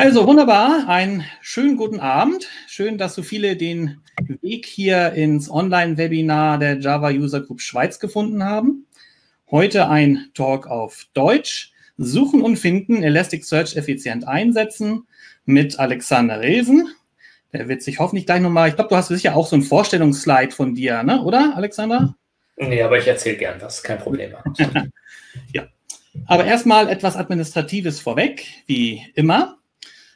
Also wunderbar, einen schönen guten Abend. Schön, dass so viele den Weg hier ins Online-Webinar der Java User Group Schweiz gefunden haben. Heute ein Talk auf Deutsch. Suchen und finden, Elasticsearch effizient einsetzen mit Alexander Resen. Der wird sich hoffentlich gleich nochmal, ich glaube, du hast sicher auch so ein Vorstellungsslide von dir, ne? oder Alexander? Nee, aber ich erzähle gern was, kein Problem. ja. Aber erstmal etwas Administratives vorweg, wie immer.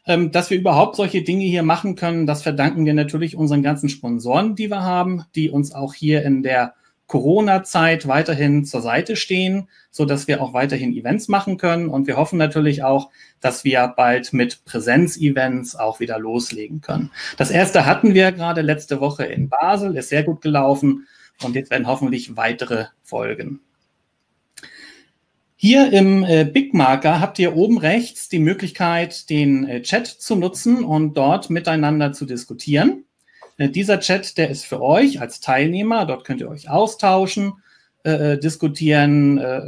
Ähm, dass wir überhaupt solche Dinge hier machen können, das verdanken wir natürlich unseren ganzen Sponsoren, die wir haben, die uns auch hier in der Corona-Zeit weiterhin zur Seite stehen, so dass wir auch weiterhin Events machen können. Und wir hoffen natürlich auch, dass wir bald mit Präsenz-Events auch wieder loslegen können. Das erste hatten wir gerade letzte Woche in Basel, ist sehr gut gelaufen. Und jetzt werden hoffentlich weitere folgen. Hier im äh, Big Marker habt ihr oben rechts die Möglichkeit, den äh, Chat zu nutzen und dort miteinander zu diskutieren. Äh, dieser Chat, der ist für euch als Teilnehmer. Dort könnt ihr euch austauschen, äh, äh, diskutieren, äh,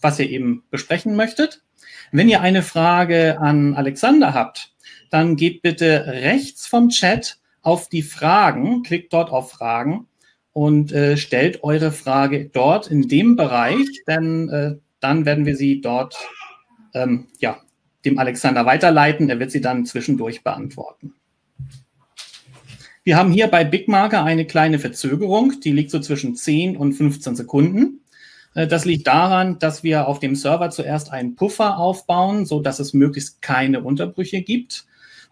was ihr eben besprechen möchtet. Wenn ihr eine Frage an Alexander habt, dann geht bitte rechts vom Chat auf die Fragen, klickt dort auf Fragen und äh, stellt eure Frage dort in dem Bereich, denn äh, dann werden wir sie dort ähm, ja, dem Alexander weiterleiten. Er wird sie dann zwischendurch beantworten. Wir haben hier bei Big Marker eine kleine Verzögerung, die liegt so zwischen 10 und 15 Sekunden. Äh, das liegt daran, dass wir auf dem Server zuerst einen Puffer aufbauen, so dass es möglichst keine Unterbrüche gibt.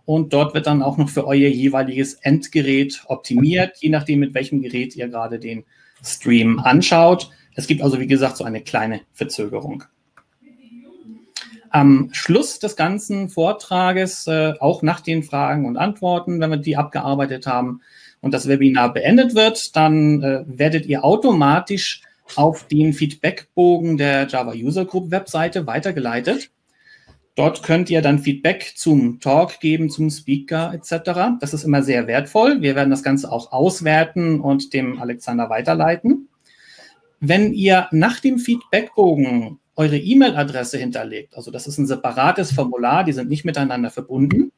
Und dort wird dann auch noch für euer jeweiliges Endgerät optimiert, je nachdem, mit welchem Gerät ihr gerade den Stream anschaut. Es gibt also, wie gesagt, so eine kleine Verzögerung. Am Schluss des ganzen Vortrages, äh, auch nach den Fragen und Antworten, wenn wir die abgearbeitet haben und das Webinar beendet wird, dann äh, werdet ihr automatisch auf den Feedbackbogen der Java User Group Webseite weitergeleitet. Dort könnt ihr dann Feedback zum Talk geben, zum Speaker etc. Das ist immer sehr wertvoll. Wir werden das Ganze auch auswerten und dem Alexander weiterleiten. Wenn ihr nach dem Feedbackbogen eure E-Mail-Adresse hinterlegt, also das ist ein separates Formular, die sind nicht miteinander verbunden,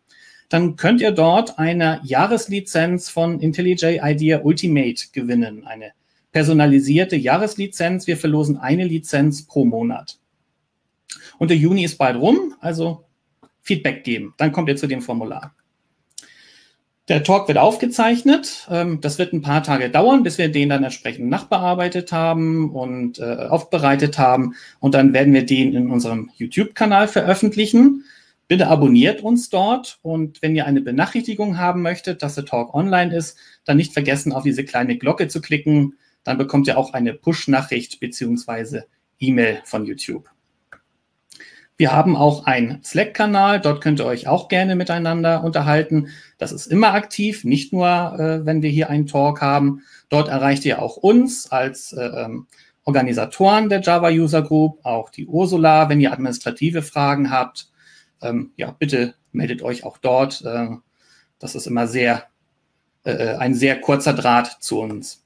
dann könnt ihr dort eine Jahreslizenz von IntelliJ IDEA Ultimate gewinnen, eine personalisierte Jahreslizenz. Wir verlosen eine Lizenz pro Monat. Und der Juni ist bald rum, also Feedback geben. Dann kommt ihr zu dem Formular. Der Talk wird aufgezeichnet. Ähm, das wird ein paar Tage dauern, bis wir den dann entsprechend nachbearbeitet haben und äh, aufbereitet haben. Und dann werden wir den in unserem YouTube-Kanal veröffentlichen. Bitte abonniert uns dort und wenn ihr eine Benachrichtigung haben möchtet, dass der Talk online ist, dann nicht vergessen, auf diese kleine Glocke zu klicken. Dann bekommt ihr auch eine Push-Nachricht beziehungsweise E-Mail von YouTube. Wir haben auch einen Slack-Kanal, dort könnt ihr euch auch gerne miteinander unterhalten. Das ist immer aktiv, nicht nur, äh, wenn wir hier einen Talk haben. Dort erreicht ihr auch uns als äh, ähm, Organisatoren der Java User Group, auch die Ursula, wenn ihr administrative Fragen habt. Ähm, ja, bitte meldet euch auch dort. Äh, das ist immer sehr, äh, äh ein sehr kurzer Draht zu uns.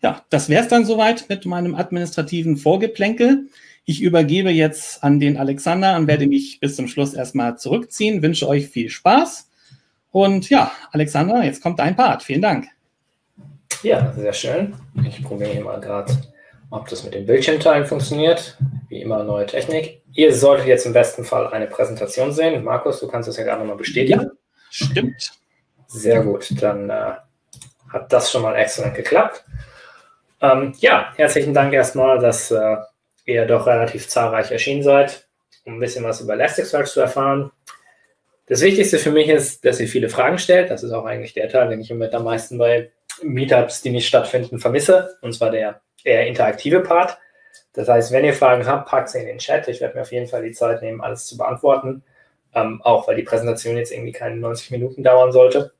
Ja, das wäre es dann soweit mit meinem administrativen Vorgeplänkel. Ich übergebe jetzt an den Alexander und werde mich bis zum Schluss erstmal zurückziehen. Wünsche euch viel Spaß. Und ja, Alexander, jetzt kommt dein Part. Vielen Dank. Ja, sehr schön. Ich probiere hier mal gerade, ob das mit dem Bildschirmteilen funktioniert. Wie immer neue Technik. Ihr solltet jetzt im besten Fall eine Präsentation sehen. Markus, du kannst das ja gerade nochmal bestätigen. Ja, stimmt. Sehr gut. Dann äh, hat das schon mal exzellent geklappt. Ähm, ja, herzlichen Dank erstmal, dass äh, ihr doch relativ zahlreich erschienen seid, um ein bisschen was über Elasticsearch zu erfahren. Das Wichtigste für mich ist, dass ihr viele Fragen stellt. Das ist auch eigentlich der Teil, den ich mit am meisten bei Meetups, die nicht stattfinden, vermisse. Und zwar der eher interaktive Part. Das heißt, wenn ihr Fragen habt, packt sie in den Chat. Ich werde mir auf jeden Fall die Zeit nehmen, alles zu beantworten. Ähm, auch weil die Präsentation jetzt irgendwie keine 90 Minuten dauern sollte.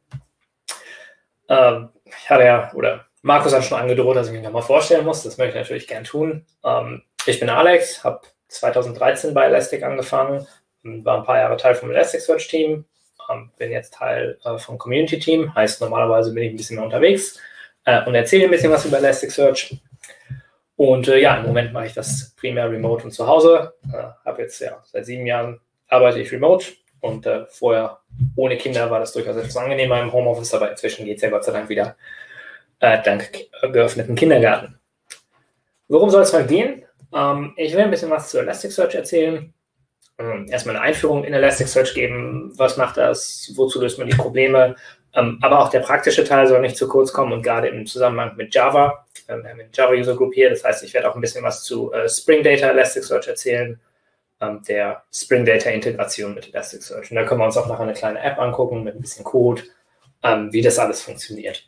Ähm, ich hatte ja, oder Markus hat schon angedroht, dass ich mich nochmal vorstellen muss. Das möchte ich natürlich gern tun. Ähm, ich bin Alex, habe 2013 bei Elastic angefangen, war ein paar Jahre Teil vom Elasticsearch-Team, ähm, bin jetzt Teil äh, vom Community-Team, heißt normalerweise bin ich ein bisschen mehr unterwegs äh, und erzähle ein bisschen was über Elasticsearch. Und äh, ja, im Moment mache ich das primär remote und zu Hause. Äh, habe jetzt ja seit sieben Jahren arbeite ich remote Und vorher ohne Kinder war das durchaus etwas angenehmer im Homeoffice, aber inzwischen geht es ja Gott sei Dank wieder dank geöffneten Kindergarten. Worum soll es mal gehen? Ähm, ich will ein bisschen was zu Elasticsearch erzählen. Ähm, erstmal eine Einführung in Elasticsearch geben. Was macht das? Wozu löst man die Probleme? Ähm, aber auch der praktische Teil soll nicht zu kurz kommen und gerade im Zusammenhang mit Java. Ähm, wir haben eine Java User Group hier, das heißt, ich werde auch ein bisschen was zu äh, Spring Data Elasticsearch erzählen, ähm, der Spring Data Integration mit Elasticsearch. Und da können wir uns auch noch eine kleine App angucken mit ein bisschen Code, ähm, wie das alles funktioniert.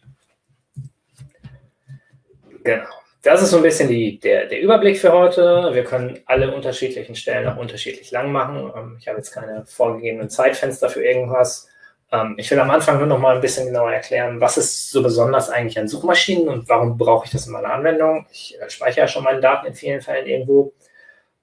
Genau. Das ist so ein bisschen die, der, der Überblick für heute. Wir können alle unterschiedlichen Stellen auch unterschiedlich lang machen. Ähm, ich habe jetzt keine vorgegebenen Zeitfenster für irgendwas. Ähm, ich will am Anfang nur noch mal ein bisschen genauer erklären, was ist so besonders eigentlich an Suchmaschinen und warum brauche ich das in meiner Anwendung. Ich äh, speichere ja schon meine Daten in vielen Fällen irgendwo.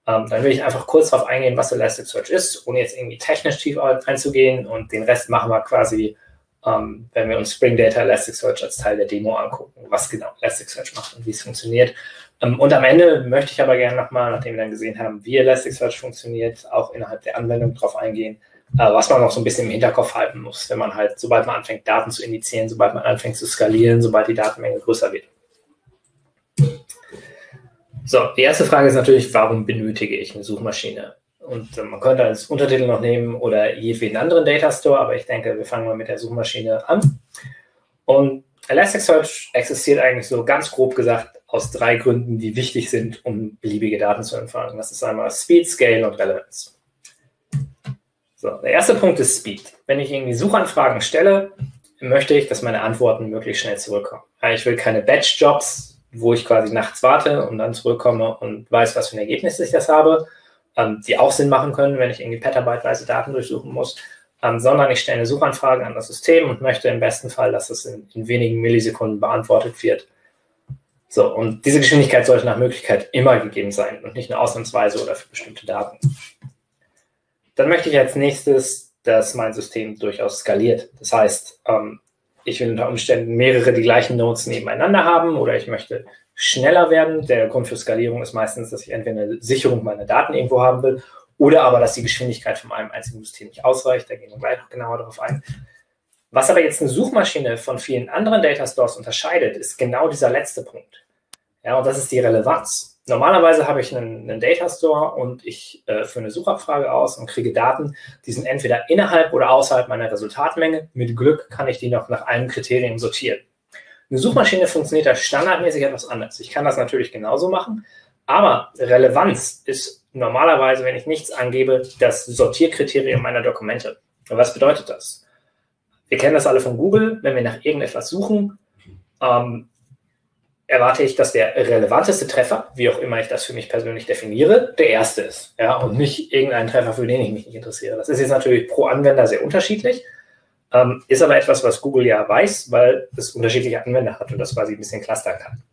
Ähm, dann will ich einfach kurz darauf eingehen, was Elasticsearch ist, ohne jetzt irgendwie technisch tief einzugehen. Und den Rest machen wir quasi ähm, wenn wir uns Spring Data Elasticsearch als Teil der Demo angucken, was genau Elasticsearch macht und wie es funktioniert. Ähm, und am Ende möchte ich aber gerne nochmal, nachdem wir dann gesehen haben, wie Elasticsearch funktioniert, auch innerhalb der Anwendung darauf eingehen, äh, was man noch so ein bisschen im Hinterkopf halten muss, wenn man halt, sobald man anfängt, Daten zu indizieren, sobald man anfängt zu skalieren, sobald die Datenmenge größer wird. So, die erste Frage ist natürlich, warum benötige ich eine Suchmaschine? Und äh, man könnte als Untertitel noch nehmen oder jeden anderen Data Store, aber ich denke, wir fangen mal mit der Suchmaschine an. Und Elasticsearch existiert eigentlich so ganz grob gesagt aus drei Gründen, die wichtig sind, um beliebige Daten zu empfangen. Das ist einmal Speed, Scale und Relevance. So, der erste Punkt ist Speed. Wenn ich irgendwie Suchanfragen stelle, möchte ich, dass meine Antworten möglichst schnell zurückkommen. Ich will keine Batch-Jobs, wo ich quasi nachts warte und dann zurückkomme und weiß, was für ein Ergebnis ich das habe, ähm, die auch Sinn machen können, wenn ich irgendwie petabyteweise Daten durchsuchen muss, ähm, sondern ich stelle eine Suchanfrage an das System und möchte im besten Fall, dass es in, in wenigen Millisekunden beantwortet wird. So, und diese Geschwindigkeit sollte nach Möglichkeit immer gegeben sein und nicht nur ausnahmsweise oder für bestimmte Daten. Dann möchte ich als nächstes, dass mein System durchaus skaliert. Das heißt, ähm, ich will unter Umständen mehrere die gleichen Nodes nebeneinander haben oder ich möchte schneller werden. Der Grund für Skalierung ist meistens, dass ich entweder eine Sicherung meiner Daten irgendwo haben will oder aber, dass die Geschwindigkeit von einem einzigen System nicht ausreicht. Da gehen wir gleich noch genauer darauf ein. Was aber jetzt eine Suchmaschine von vielen anderen Data Stores unterscheidet, ist genau dieser letzte Punkt. Ja, und das ist die Relevanz. Normalerweise habe ich einen, einen Data Store und ich äh, führe eine Suchabfrage aus und kriege Daten, die sind entweder innerhalb oder außerhalb meiner Resultatmenge. Mit Glück kann ich die noch nach einem Kriterium sortieren. Eine Suchmaschine funktioniert da standardmäßig etwas anders. Ich kann das natürlich genauso machen, aber Relevanz ist normalerweise, wenn ich nichts angebe, das Sortierkriterium meiner Dokumente. Und was bedeutet das? Wir kennen das alle von Google. Wenn wir nach irgendetwas suchen, ähm, erwarte ich, dass der relevanteste Treffer, wie auch immer ich das für mich persönlich definiere, der erste ist. Ja, und nicht irgendein Treffer, für den ich mich nicht interessiere. Das ist jetzt natürlich pro Anwender sehr unterschiedlich. Ähm, ist aber etwas, was Google ja weiß, weil es unterschiedliche Anwender hat und das quasi ein bisschen clustern kann.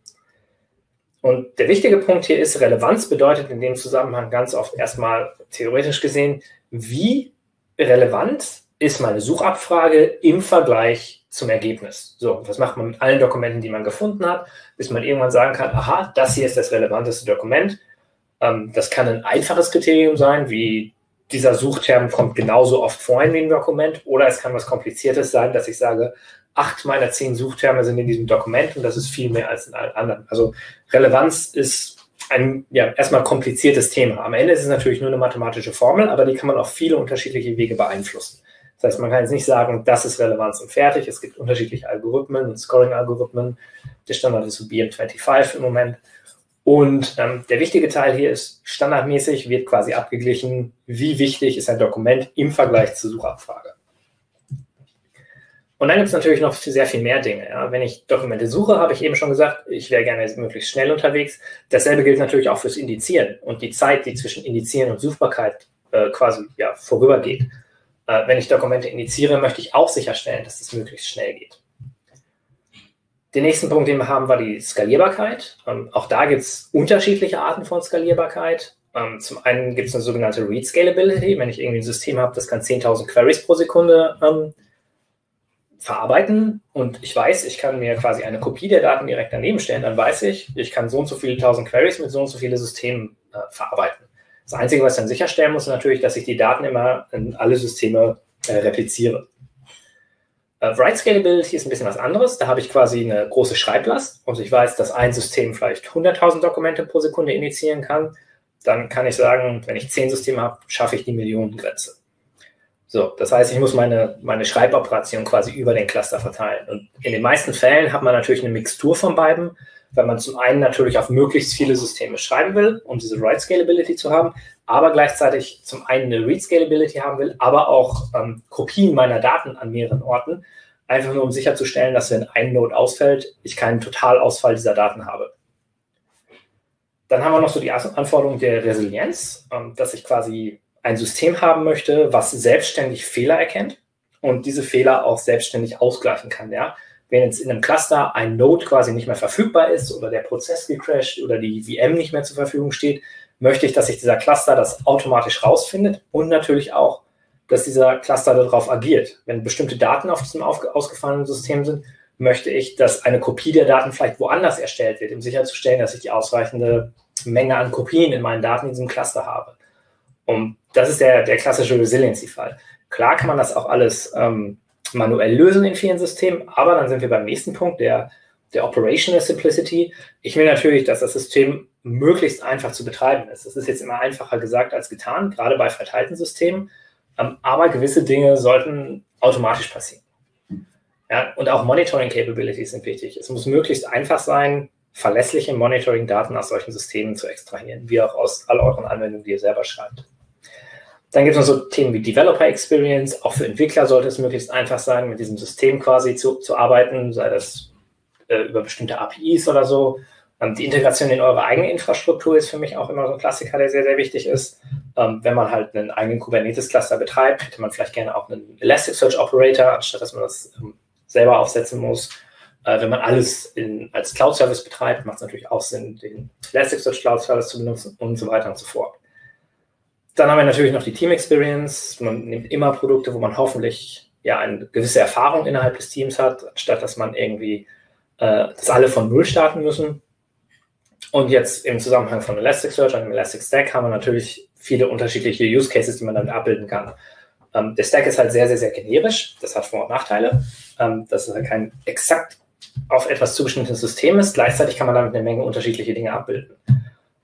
Und der wichtige Punkt hier ist, Relevanz bedeutet in dem Zusammenhang ganz oft erstmal theoretisch gesehen, wie relevant ist meine Suchabfrage im Vergleich zum Ergebnis. So, was macht man mit allen Dokumenten, die man gefunden hat, bis man irgendwann sagen kann, aha, das hier ist das relevanteste Dokument. Ähm, das kann ein einfaches Kriterium sein, wie dieser Suchterm kommt genauso oft vor in dem Dokument oder es kann was Kompliziertes sein, dass ich sage, acht meiner zehn Suchterme sind in diesem Dokument und das ist viel mehr als in allen anderen. Also Relevanz ist ein ja, erstmal kompliziertes Thema. Am Ende ist es natürlich nur eine mathematische Formel, aber die kann man auf viele unterschiedliche Wege beeinflussen. Das heißt, man kann jetzt nicht sagen, das ist Relevanz und fertig. Es gibt unterschiedliche Algorithmen und Scoring-Algorithmen. Der Standard ist so BM25 im Moment. Und ähm, der wichtige Teil hier ist, standardmäßig wird quasi abgeglichen, wie wichtig ist ein Dokument im Vergleich zur Suchabfrage. Und dann gibt es natürlich noch sehr viel mehr Dinge. Ja. Wenn ich Dokumente suche, habe ich eben schon gesagt, ich wäre gerne möglichst schnell unterwegs. Dasselbe gilt natürlich auch fürs Indizieren und die Zeit, die zwischen Indizieren und Suchbarkeit äh, quasi ja, vorübergeht. Äh, wenn ich Dokumente indiziere, möchte ich auch sicherstellen, dass das möglichst schnell geht. Den nächsten Punkt, den wir haben, war die Skalierbarkeit. Ähm, auch da gibt es unterschiedliche Arten von Skalierbarkeit. Ähm, zum einen gibt es eine sogenannte Read Scalability. Wenn ich irgendwie ein System habe, das kann 10.000 Queries pro Sekunde ähm, verarbeiten und ich weiß, ich kann mir quasi eine Kopie der Daten direkt daneben stellen, dann weiß ich, ich kann so und so viele tausend Queries mit so und so viele Systemen äh, verarbeiten. Das Einzige, was ich dann sicherstellen muss, ist natürlich, dass ich die Daten immer in alle Systeme äh, repliziere. Äh, Write Scalability ist ein bisschen was anderes. Da habe ich quasi eine große Schreiblast und ich weiß, dass ein System vielleicht 100.000 Dokumente pro Sekunde initiieren kann. Dann kann ich sagen, wenn ich 10 Systeme habe, schaffe ich die Millionengrenze. So, das heißt, ich muss meine, meine Schreiboperation quasi über den Cluster verteilen. Und in den meisten Fällen hat man natürlich eine Mixtur von beiden, weil man zum einen natürlich auf möglichst viele Systeme schreiben will, um diese Write Scalability zu haben, aber gleichzeitig zum einen eine Read Scalability haben will, aber auch ähm, Kopien meiner Daten an mehreren Orten, einfach nur um sicherzustellen, dass wenn ein Node ausfällt, ich keinen Totalausfall dieser Daten habe. Dann haben wir noch so die Anforderung der Resilienz, ähm, dass ich quasi ein System haben möchte, was selbstständig Fehler erkennt und diese Fehler auch selbstständig ausgleichen kann. Ja? Wenn jetzt in einem Cluster ein Node quasi nicht mehr verfügbar ist oder der Prozess gecrashed oder die VM nicht mehr zur Verfügung steht, möchte ich, dass sich dieser Cluster das automatisch rausfindet und natürlich auch, dass dieser Cluster darauf agiert. Wenn bestimmte Daten auf diesem ausgefallenen System sind, möchte ich, dass eine Kopie der Daten vielleicht woanders erstellt wird, um sicherzustellen, dass ich die ausreichende Menge an Kopien in meinen Daten in diesem Cluster habe. Und das ist der, der klassische Resiliency-Fall. Klar kann man das auch alles ähm, manuell lösen in vielen Systemen, aber dann sind wir beim nächsten Punkt, der, der Operational Simplicity. Ich will natürlich, dass das System möglichst einfach zu betreiben ist. Das ist jetzt immer einfacher gesagt als getan, gerade bei verteilten Systemen. Ähm, aber gewisse Dinge sollten automatisch passieren. Ja, und auch Monitoring Capabilities sind wichtig. Es muss möglichst einfach sein, verlässliche Monitoring-Daten aus solchen Systemen zu extrahieren, wie auch aus all euren Anwendungen, die ihr selber schreibt. Dann gibt es noch so Themen wie Developer Experience. Auch für Entwickler sollte es möglichst einfach sein, mit diesem System quasi zu, zu arbeiten, sei das äh, über bestimmte APIs oder so. Ähm, die Integration in eure eigene Infrastruktur ist für mich auch immer so ein Klassiker, der sehr, sehr wichtig ist. Ähm, wenn man halt einen eigenen Kubernetes-Cluster betreibt, hätte man vielleicht gerne auch einen Elasticsearch Operator, anstatt dass man das ähm, selber aufsetzen muss. Äh, wenn man alles in, als Cloud-Service betreibt, macht es natürlich auch Sinn, den Elasticsearch Cloud-Service zu benutzen und so weiter und so fort. Dann haben wir natürlich noch die Team Experience. Man nimmt immer Produkte, wo man hoffentlich ja eine gewisse Erfahrung innerhalb des Teams hat, anstatt dass man irgendwie äh, dass alle von Null starten müssen. Und jetzt im Zusammenhang von Elasticsearch und dem Elastic haben wir natürlich viele unterschiedliche Use Cases, die man damit abbilden kann. Ähm, der Stack ist halt sehr, sehr, sehr generisch. Das hat Vor- und Nachteile. Ähm, das ist halt kein exakt auf etwas zugeschnittenes System ist. Gleichzeitig kann man damit eine Menge unterschiedliche Dinge abbilden.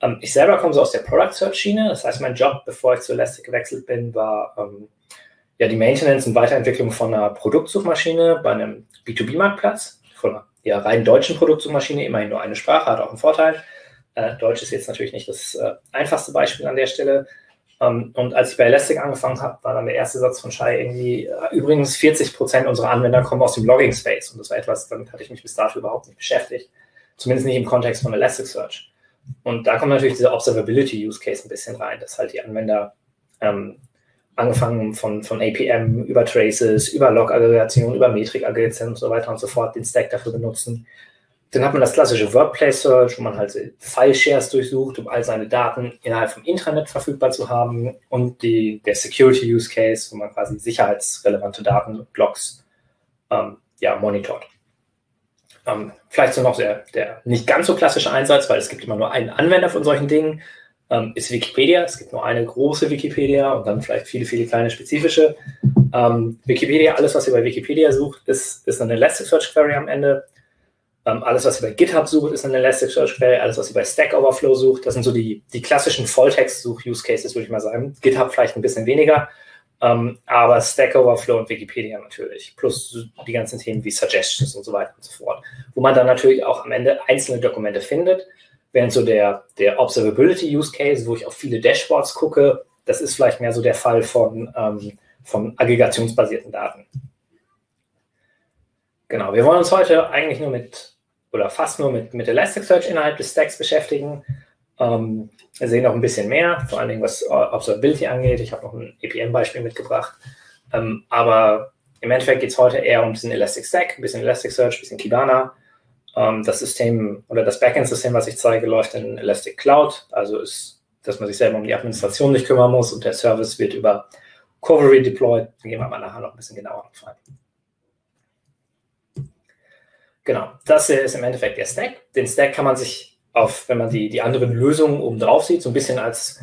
Ähm, ich selber komme so aus der Product Search Schiene. Das heißt, mein Job, bevor ich zu Elastic gewechselt bin, war ähm, ja die Maintenance und Weiterentwicklung von einer Produktsuchmaschine bei einem B2B-Marktplatz, von einer ja, rein deutschen Produktsuchmaschine, immerhin nur eine Sprache, hat auch einen Vorteil. Äh, Deutsch ist jetzt natürlich nicht das äh, einfachste Beispiel an der Stelle. Ähm, und als ich bei Elastic angefangen habe, war dann der erste Satz von Shai irgendwie, äh, übrigens 40 Prozent unserer Anwender kommen aus dem Logging-Space. Und das war etwas, damit hatte ich mich bis dato überhaupt nicht beschäftigt. Zumindest nicht im Kontext von Elasticsearch. Und da kommt natürlich dieser Observability-Use-Case ein bisschen rein, dass halt die Anwender ähm, angefangen von, von APM über Traces, über Log-Aggregation, über Metrik-Aggregation und so weiter und so fort, den Stack dafür benutzen. Dann hat man das klassische Workplace Search, wo man halt File-Shares durchsucht, um all seine Daten innerhalb vom Intranet verfügbar zu haben. Und die, der Security Use Case, wo man quasi sicherheitsrelevante Daten, Blocks, ähm, ja, monitort. Ähm, vielleicht so noch der, der nicht ganz so klassische Einsatz, weil es gibt immer nur einen Anwender von solchen Dingen, ähm, ist Wikipedia. Es gibt nur eine große Wikipedia und dann vielleicht viele, viele kleine spezifische. Ähm, Wikipedia, alles, was ihr bei Wikipedia sucht, ist, ist eine Elasticsearch Query am Ende. Ähm, alles, was ihr bei GitHub sucht, ist eine Elasticsearch Query. Alles, was ihr bei Stack Overflow sucht, das sind so die, die klassischen Volltext-Such-Use-Cases, würde ich mal sagen. GitHub vielleicht ein bisschen weniger. Um, aber Stack Overflow und Wikipedia natürlich, plus die ganzen Themen wie Suggestions und so weiter und so fort, wo man dann natürlich auch am Ende einzelne Dokumente findet, während so der, der Observability Use Case, wo ich auf viele Dashboards gucke, das ist vielleicht mehr so der Fall von, ähm, von aggregationsbasierten Daten. Genau, wir wollen uns heute eigentlich nur mit, oder fast nur mit, mit Elasticsearch innerhalb des Stacks beschäftigen. Ähm, wir sehen noch ein bisschen mehr, vor allen Dingen was Observability angeht. Ich habe noch ein APM-Beispiel mitgebracht. Ähm, aber im Endeffekt geht es heute eher um diesen Elastic Stack, ein bisschen Elasticsearch, ein bisschen Kibana. Ähm, das System oder das Backend-System, was ich zeige, läuft in Elastic Cloud. Also ist, dass man sich selber um die Administration nicht kümmern muss und der Service wird über Covery deployed. Da gehen wir mal nachher noch ein bisschen genauer drauf ein. Genau, das ist im Endeffekt der Stack. Den Stack kann man sich auf, wenn man die, die anderen Lösungen oben drauf sieht, so ein bisschen als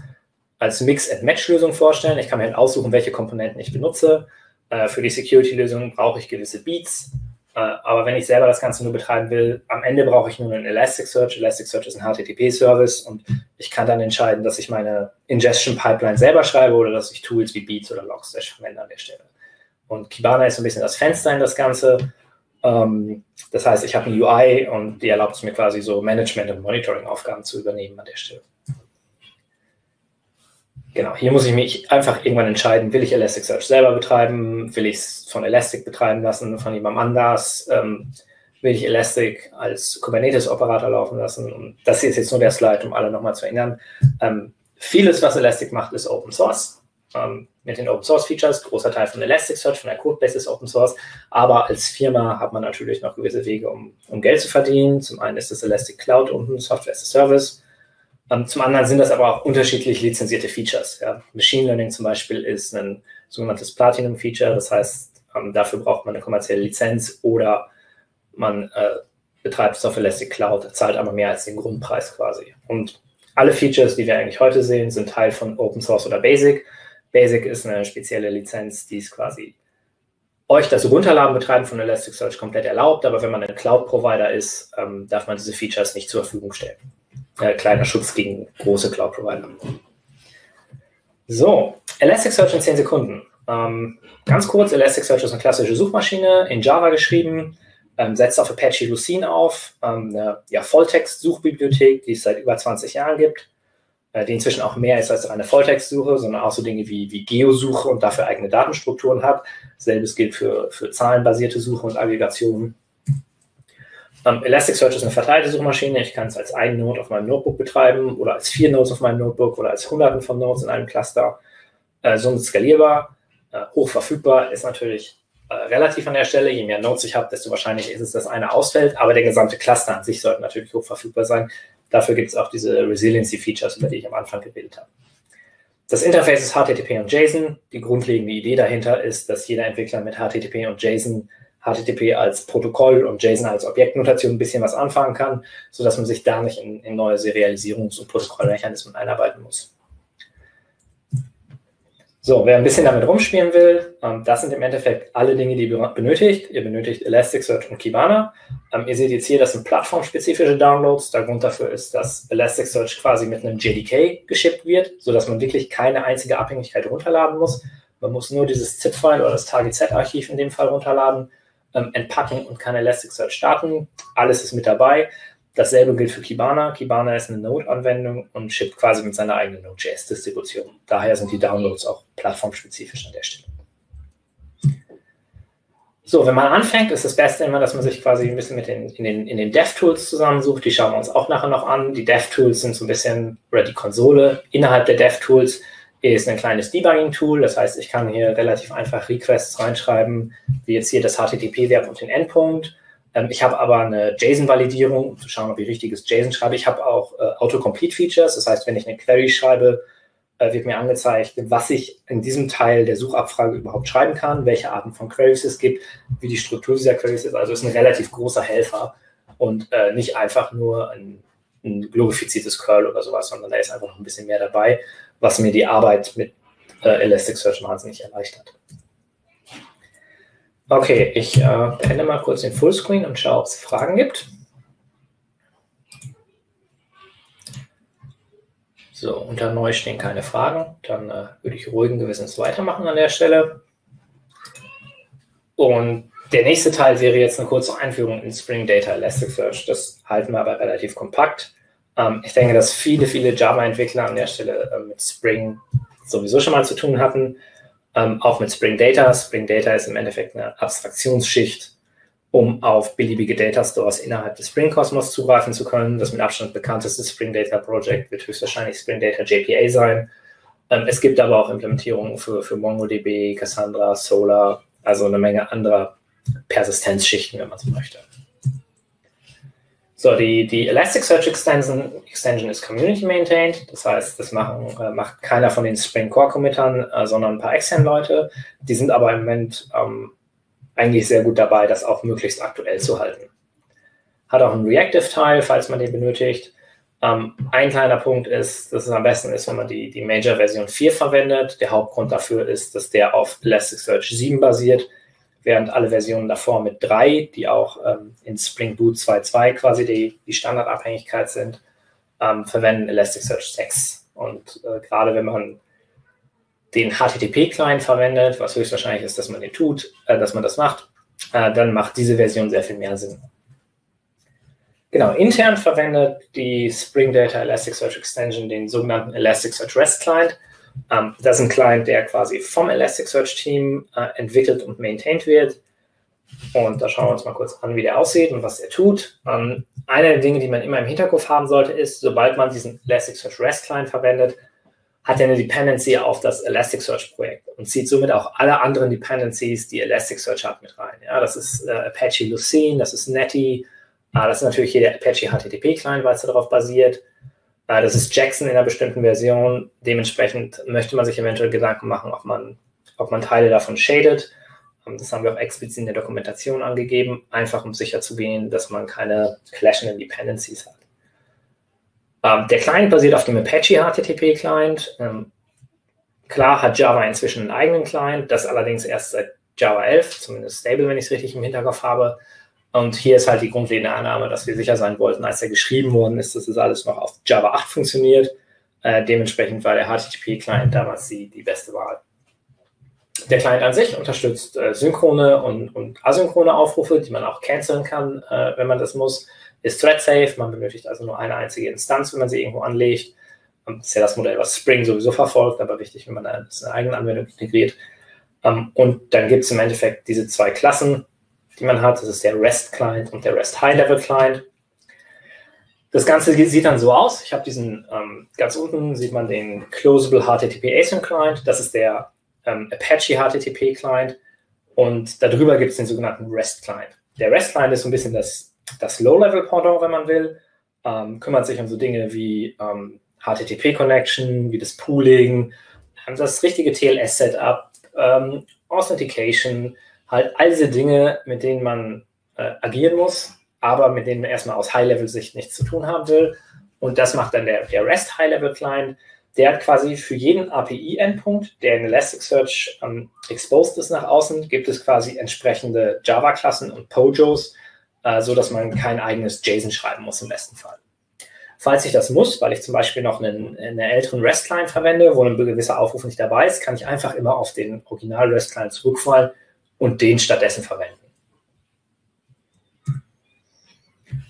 als Mix-and-Match-Lösung vorstellen. Ich kann mir halt aussuchen, welche Komponenten ich benutze. Äh, für die Security-Lösung brauche ich gewisse Beats. Äh, aber wenn ich selber das Ganze nur betreiben will, am Ende brauche ich nur einen Elasticsearch. Elasticsearch ist ein HTTP-Service und ich kann dann entscheiden, dass ich meine Ingestion-Pipeline selber schreibe oder dass ich Tools wie Beats oder Logstash verwende an der Stelle. Und Kibana ist so ein bisschen das Fenster in das Ganze. Ähm, das heißt, ich habe eine UI und die erlaubt es mir quasi so Management- und Monitoring-Aufgaben zu übernehmen an der Stelle. Genau, hier muss ich mich einfach irgendwann entscheiden, will ich Elasticsearch selber betreiben, will ich es von Elastic betreiben lassen, von jemandem anders, ähm, will ich Elastic als Kubernetes-Operator laufen lassen. Und das hier ist jetzt nur der Slide, um alle nochmal zu erinnern. Ähm, vieles, was Elastic macht, ist Open Source. Ähm, mit den Open Source Features, großer Teil von Elasticsearch, von der Codebase ist Open Source. Aber als Firma hat man natürlich noch gewisse Wege, um, um Geld zu verdienen. Zum einen ist das Elastic Cloud unten, Software as a Service. Ähm, zum anderen sind das aber auch unterschiedlich lizenzierte Features. Ja. Machine Learning zum Beispiel ist ein sogenanntes Platinum-Feature. Das heißt, ähm, dafür braucht man eine kommerzielle Lizenz oder man äh, betreibt es auf Elastic Cloud, zahlt aber mehr als den Grundpreis quasi. Und alle Features, die wir eigentlich heute sehen, sind Teil von Open Source oder Basic. Basic ist eine spezielle Lizenz, die es quasi euch das Runterladen betreiben von Elasticsearch komplett erlaubt, aber wenn man ein Cloud-Provider ist, ähm, darf man diese Features nicht zur Verfügung stellen äh, kleiner Schutz gegen große Cloud-Provider. So, Elasticsearch in 10 Sekunden. Ähm, ganz kurz, Elasticsearch ist eine klassische Suchmaschine, in Java geschrieben, ähm, setzt auf Apache Lucene auf, ähm, eine ja, Volltext-Suchbibliothek, die es seit über 20 Jahren gibt, die inzwischen auch mehr ist als eine Volltextsuche, sondern auch so Dinge wie, wie Geosuche und dafür eigene Datenstrukturen hat. Selbes gilt für, für zahlenbasierte Suche und Aggregationen. Um, Elasticsearch ist eine verteilte Suchmaschine. Ich kann es als ein Node auf meinem Notebook betreiben oder als vier Nodes auf meinem Notebook oder als hunderten von Nodes in einem Cluster. Äh, somit skalierbar, äh, hoch ist natürlich äh, relativ an der Stelle. Je mehr Nodes ich habe, desto wahrscheinlicher ist es, dass eine ausfällt. Aber der gesamte Cluster an sich sollte natürlich hoch verfügbar sein. Dafür gibt es auch diese Resiliency-Features, über die ich am Anfang geredet habe. Das Interface ist HTTP und JSON. Die grundlegende Idee dahinter ist, dass jeder Entwickler mit HTTP und JSON HTTP als Protokoll und JSON als Objektnotation ein bisschen was anfangen kann, sodass man sich da nicht in, in neue Serialisierungs- und Protokollmechanismen einarbeiten muss. So, wer ein bisschen damit rumspielen will, ähm, das sind im Endeffekt alle Dinge, die ihr benötigt. Ihr benötigt Elasticsearch und Kibana. Ähm, ihr seht jetzt hier, das sind plattformspezifische Downloads. Der Grund dafür ist, dass Elasticsearch quasi mit einem JDK geschippt wird, sodass man wirklich keine einzige Abhängigkeit runterladen muss. Man muss nur dieses ZIP-File oder das TargetZ-Archiv in dem Fall runterladen ähm, entpacken und kann Elasticsearch starten. Alles ist mit dabei. Dasselbe gilt für Kibana. Kibana ist eine Node-Anwendung und shippt quasi mit seiner eigenen Node.js-Distribution. Daher sind die Downloads auch plattformspezifisch an der Stelle. So, wenn man anfängt, ist das Beste immer, dass man sich quasi ein bisschen mit den, in den, in den DevTools zusammensucht. Die schauen wir uns auch nachher noch an. Die DevTools sind so ein bisschen, oder die Konsole innerhalb der DevTools ist ein kleines Debugging-Tool. Das heißt, ich kann hier relativ einfach Requests reinschreiben, wie jetzt hier das HTTP-Verb und den Endpunkt. Ähm, ich habe aber eine JSON-Validierung, um zu schauen, ob ich richtiges JSON schreibe. Ich habe auch äh, Autocomplete-Features. Das heißt, wenn ich eine Query schreibe, äh, wird mir angezeigt, was ich in diesem Teil der Suchabfrage überhaupt schreiben kann, welche Arten von Queries es gibt, wie die Struktur dieser Queries ist. Also ist ein relativ großer Helfer und äh, nicht einfach nur ein, ein glorifiziertes Curl oder sowas, sondern da ist einfach noch ein bisschen mehr dabei was mir die Arbeit mit äh, Elasticsearch wahnsinnig erleichtert. Okay, ich äh, penne mal kurz den Fullscreen und schaue, ob es Fragen gibt. So, unter neu stehen keine Fragen. Dann äh, würde ich ruhigen Gewissens weitermachen an der Stelle. Und der nächste Teil wäre jetzt eine kurze Einführung in Spring Data Elasticsearch. Das halten wir aber relativ kompakt. Ähm, ich denke, dass viele, viele Java-Entwickler an der Stelle äh, mit Spring sowieso schon mal zu tun hatten. Ähm, auch mit Spring Data. Spring Data ist im Endeffekt eine Abstraktionsschicht, um auf beliebige Data Stores innerhalb des Spring-Kosmos zugreifen zu können. Das mit Abstand bekannteste Spring Data Project wird höchstwahrscheinlich Spring Data JPA sein. Ähm, es gibt aber auch Implementierungen für, für MongoDB, Cassandra, Solar, also eine Menge anderer Persistenzschichten, wenn man so möchte. So, die, die Elasticsearch Extension, Extension ist community maintained. Das heißt, das machen, äh, macht keiner von den Spring Core Committern, äh, sondern ein paar externe Leute. Die sind aber im Moment ähm, eigentlich sehr gut dabei, das auch möglichst aktuell zu halten. Hat auch einen Reactive-Teil, falls man den benötigt. Ähm, ein kleiner Punkt ist, dass es am besten ist, wenn man die, die Major-Version 4 verwendet. Der Hauptgrund dafür ist, dass der auf Elasticsearch 7 basiert, während alle Versionen davor mit 3, die auch ähm, in Spring Boot 2.2 quasi die, die Standardabhängigkeit sind, ähm, verwenden Elasticsearch 6. Und äh, gerade wenn man den HTTP-Client verwendet, was höchstwahrscheinlich ist, dass man den tut, äh, dass man das macht, äh, dann macht diese Version sehr viel mehr Sinn. Genau, intern verwendet die Spring Data Elasticsearch Extension den sogenannten Elasticsearch REST Client. Ähm, das ist ein Client, der quasi vom Elasticsearch Team äh, entwickelt und maintained wird. Und da schauen wir uns mal kurz an, wie der aussieht und was er tut. Ähm, eine der Dinge, die man immer im Hinterkopf haben sollte, ist, sobald man diesen Elasticsearch REST Client verwendet, hat er eine Dependency auf das Elasticsearch-Projekt und zieht somit auch alle anderen Dependencies, die Elasticsearch hat, mit rein. Ja, das ist äh, Apache Lucene, das ist Netty, äh, das ist natürlich hier der Apache HTTP-Client, weil es darauf basiert. Äh, das ist Jackson in einer bestimmten Version. Dementsprechend möchte man sich eventuell Gedanken machen, ob man, ob man Teile davon shadet. Ähm, das haben wir auch explizit in der Dokumentation angegeben, einfach um sicher zu gehen, dass man keine clashenden Dependencies hat. Ähm, der Client basiert auf dem Apache HTTP-Client. Ähm, klar hat Java inzwischen einen eigenen Client, das allerdings erst seit Java 11, zumindest stable, wenn ich es richtig im Hinterkopf habe. Und hier ist halt die grundlegende Annahme, dass wir sicher sein wollten, als er geschrieben worden ist, dass das alles noch auf Java 8 funktioniert. Äh, dementsprechend war der HTTP-Client damals die, die beste Wahl. Der Client an sich unterstützt äh, synchrone und, und, asynchrone Aufrufe, die man auch canceln kann, äh, wenn man das muss ist thread safe. Man benötigt also nur eine einzige Instanz, wenn man sie irgendwo anlegt. Das ist ja das Modell, was Spring sowieso verfolgt, aber wichtig, wenn man da eine eigene Anwendung integriert. Ähm, und dann gibt es im Endeffekt diese zwei Klassen, die man hat. Das ist der REST-Client und der REST High-Level-Client. Das Ganze sieht dann so aus. Ich habe diesen, ähm, ganz unten sieht man den Closable HTTP Async Client. Das ist der ähm, Apache HTTP Client. Und darüber gibt es den sogenannten REST Client. Der REST Client ist so ein bisschen das das Low-Level-Pendant, wenn man will, ähm, kümmert sich um so Dinge wie ähm, HTTP-Connection, wie das Pooling, das richtige TLS-Setup, ähm, Authentication, halt all diese Dinge, mit denen man äh, agieren muss, aber mit denen man erstmal aus High-Level-Sicht nichts zu tun haben will. Und das macht dann der, der REST High-Level-Client. Der hat quasi für jeden API-Endpunkt, der in Elasticsearch ähm, exposed ist nach außen, gibt es quasi entsprechende Java-Klassen und POJOs, äh, so dass man kein eigenes JSON schreiben muss im besten Fall. Falls ich das muss, weil ich zum Beispiel noch einen, einen älteren REST-Client verwende, wo ein gewisser Aufruf nicht dabei ist, kann ich einfach immer auf den Original-REST-Client zurückfallen und den stattdessen verwenden.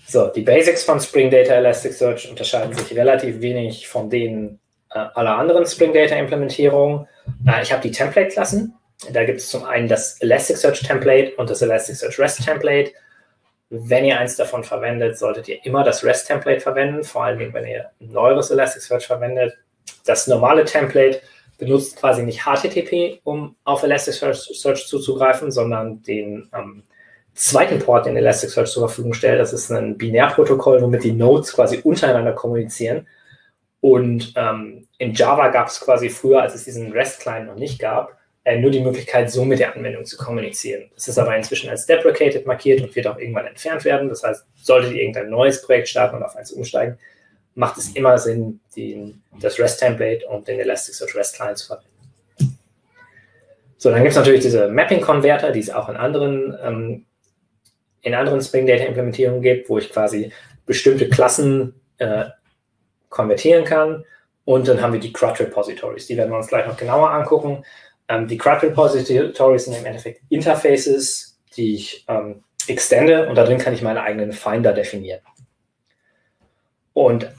So, die Basics von Spring Data Elasticsearch unterscheiden sich relativ wenig von denen äh, aller anderen Spring Data Implementierungen. Äh, ich habe die Template-Klassen. Da gibt es zum einen das Elasticsearch Template und das Elasticsearch REST Template. Wenn ihr eins davon verwendet, solltet ihr immer das REST-Template verwenden, vor Dingen, wenn ihr ein neueres Elasticsearch verwendet. Das normale Template benutzt quasi nicht HTTP, um auf Elasticsearch zuzugreifen, sondern den ähm, zweiten Port, den Elasticsearch zur Verfügung stellt. Das ist ein Binärprotokoll, womit die Nodes quasi untereinander kommunizieren. Und ähm, in Java gab es quasi früher, als es diesen REST-Client noch nicht gab, äh, nur die Möglichkeit, so mit der Anwendung zu kommunizieren. Das ist aber inzwischen als deprecated markiert und wird auch irgendwann entfernt werden. Das heißt, solltet ihr irgendein neues Projekt starten und auf eins umsteigen, macht es immer Sinn, den, das REST-Template und den Elasticsearch REST-Client zu verwenden. So, dann gibt es natürlich diese Mapping-Converter, die es auch in anderen, ähm, in anderen Spring Data-Implementierungen gibt, wo ich quasi bestimmte Klassen äh, konvertieren kann. Und dann haben wir die CRUD Repositories, die werden wir uns gleich noch genauer angucken. Ähm, die CRUD Repositories sind im Endeffekt Interfaces, die ich ähm, extende und darin kann ich meine eigenen Finder definieren. Und